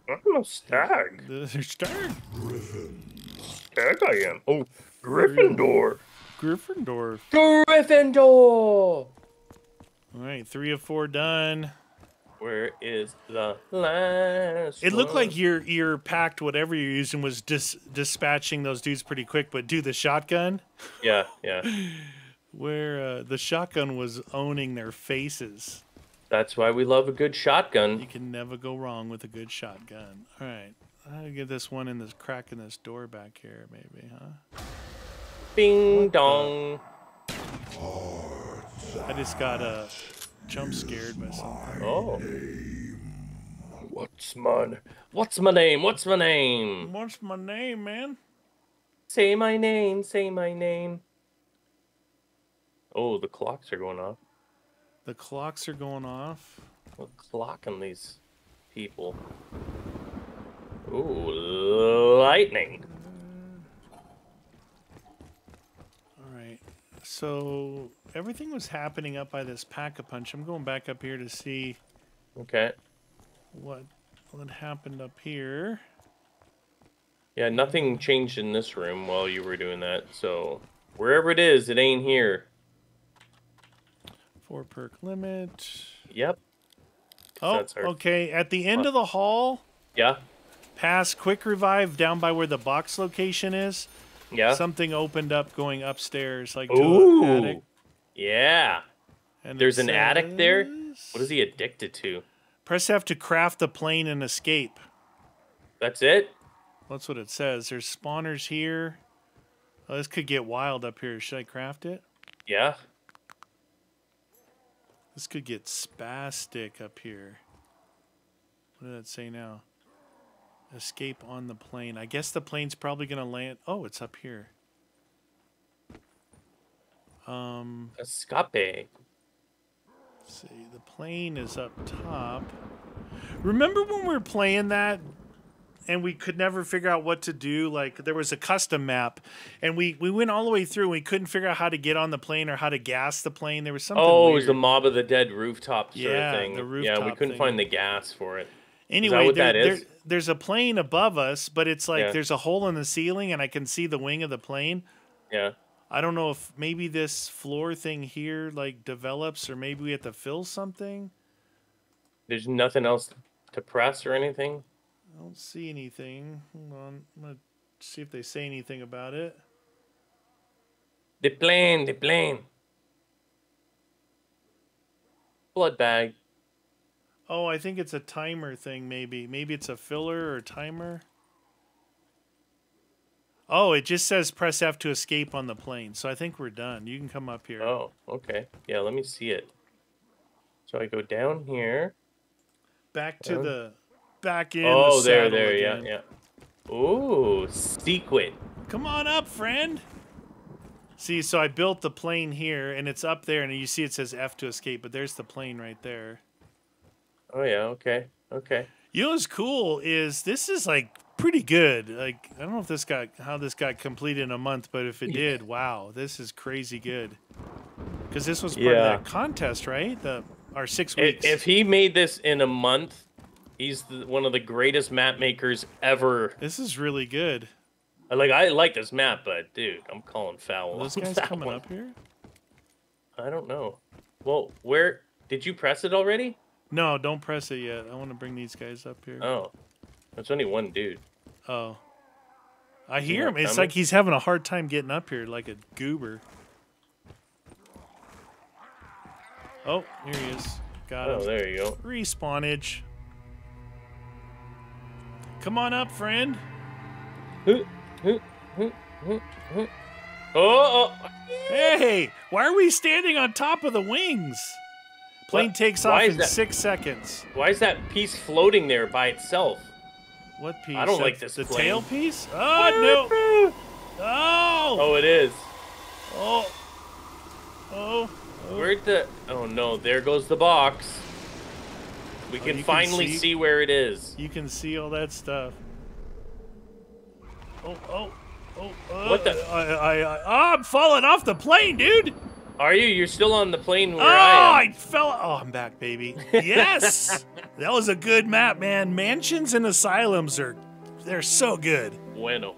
I'm a stag. The stag. Stag I am. Oh, Gryffindor. Gryffindor. Gryffindor! All right, three of four done. Where is the last It looked one? like your your packed whatever you're using was dis- dispatching those dudes pretty quick, but do the shotgun Yeah, yeah. where uh, the shotgun was owning their faces. That's why we love a good shotgun. You can never go wrong with a good shotgun. All right, I'll get this one in this crack in this door back here, maybe, huh? Bing dong. I just got uh, jump scared by something. Oh. What's my What's my name? What's my name? What's my name, man? Say my name. Say my name. Oh, the clocks are going off. The clocks are going off. What clocking these people? Ooh, lightning. All right. So everything was happening up by this pack a punch. I'm going back up here to see Okay. what what happened up here. Yeah, nothing changed in this room while you were doing that. So wherever it is, it ain't here. Four perk limit. Yep. Oh, okay. At the end of the hall, Yeah. Past quick revive down by where the box location is, Yeah. something opened up going upstairs, like to Ooh. an attic. Yeah. And There's an attic there? What is he addicted to? Press F to craft the plane and escape. That's it? That's what it says. There's spawners here. Oh, this could get wild up here. Should I craft it? Yeah. This could get spastic up here. What did that say now? Escape on the plane. I guess the plane's probably gonna land. Oh, it's up here. Um, Escape. see. The plane is up top. Remember when we were playing that and we could never figure out what to do? Like there was a custom map and we, we went all the way through and we couldn't figure out how to get on the plane or how to gas the plane. There was something Oh, it was the Mob of the Dead rooftop sort Yeah, of thing. the yeah, we couldn't thing. find the gas for it. Anyway, there, there- there's a plane above us, but it's like Yeah. there's a hole in the ceiling, and I can see the wing of the plane. Yeah. I don't know if maybe this floor thing here like develops, or maybe we have to fill something. There's nothing else to press or anything. I don't see anything. Hold on, I'm gonna see if they say anything about it. The plane, the plane. Blood bag. Oh, I think it's a timer thing. Maybe, maybe it's a filler or timer. Oh, it just says press F to escape on the plane. So I think we're done. You can come up here. Oh, okay. Yeah, let me see it. So I go down here. Back to Oh. the back in. oh, the there, there, again. yeah, yeah. Ooh, sequin. Come on up, friend. See, so I built the plane here, and it's up there, and you see it says F to escape, but there's the plane right there. Oh yeah, okay, okay. You know what's cool is this is like pretty good. Like I don't know if this got how this got completed in a month, but if it did, wow, this is crazy good. Because this was part Yeah. of that contest, right? The our six weeks. If he made this in a month, he's the, one of the greatest map makers ever. this is really good. Like I like this map, but dude, I'm calling foul. Those guys coming one. up here? I don't know. Well, where did you press it already? No, don't press it yet. I want to bring these guys up here. Oh, it's only one dude. Oh. I hear him. It's coming? like he's having a hard time getting up here, like a goober. Oh, here he is. Got Oh, him. there you go. Respawnage. Come on up, friend. Oh, oh, Hey, why are we standing on top of the wings? Plane What? takes off in that- six seconds. why is that piece floating there by itself? What piece? I don't like this The plane. tail piece? Oh no! Oh! Oh, it is. Oh! Oh! Where'd the? Oh no, there goes the box. We Oh, can can finally see? see where it is. You can see all that stuff. Oh, oh, oh, uh, What the- I, I, I, oh, I'm falling off the plane, dude! Are you? You're still on the plane where oh, I. I fell. Oh, I'm back, baby. Yes! that was a good map, man. Mansions and asylums are, they're so good. Bueno.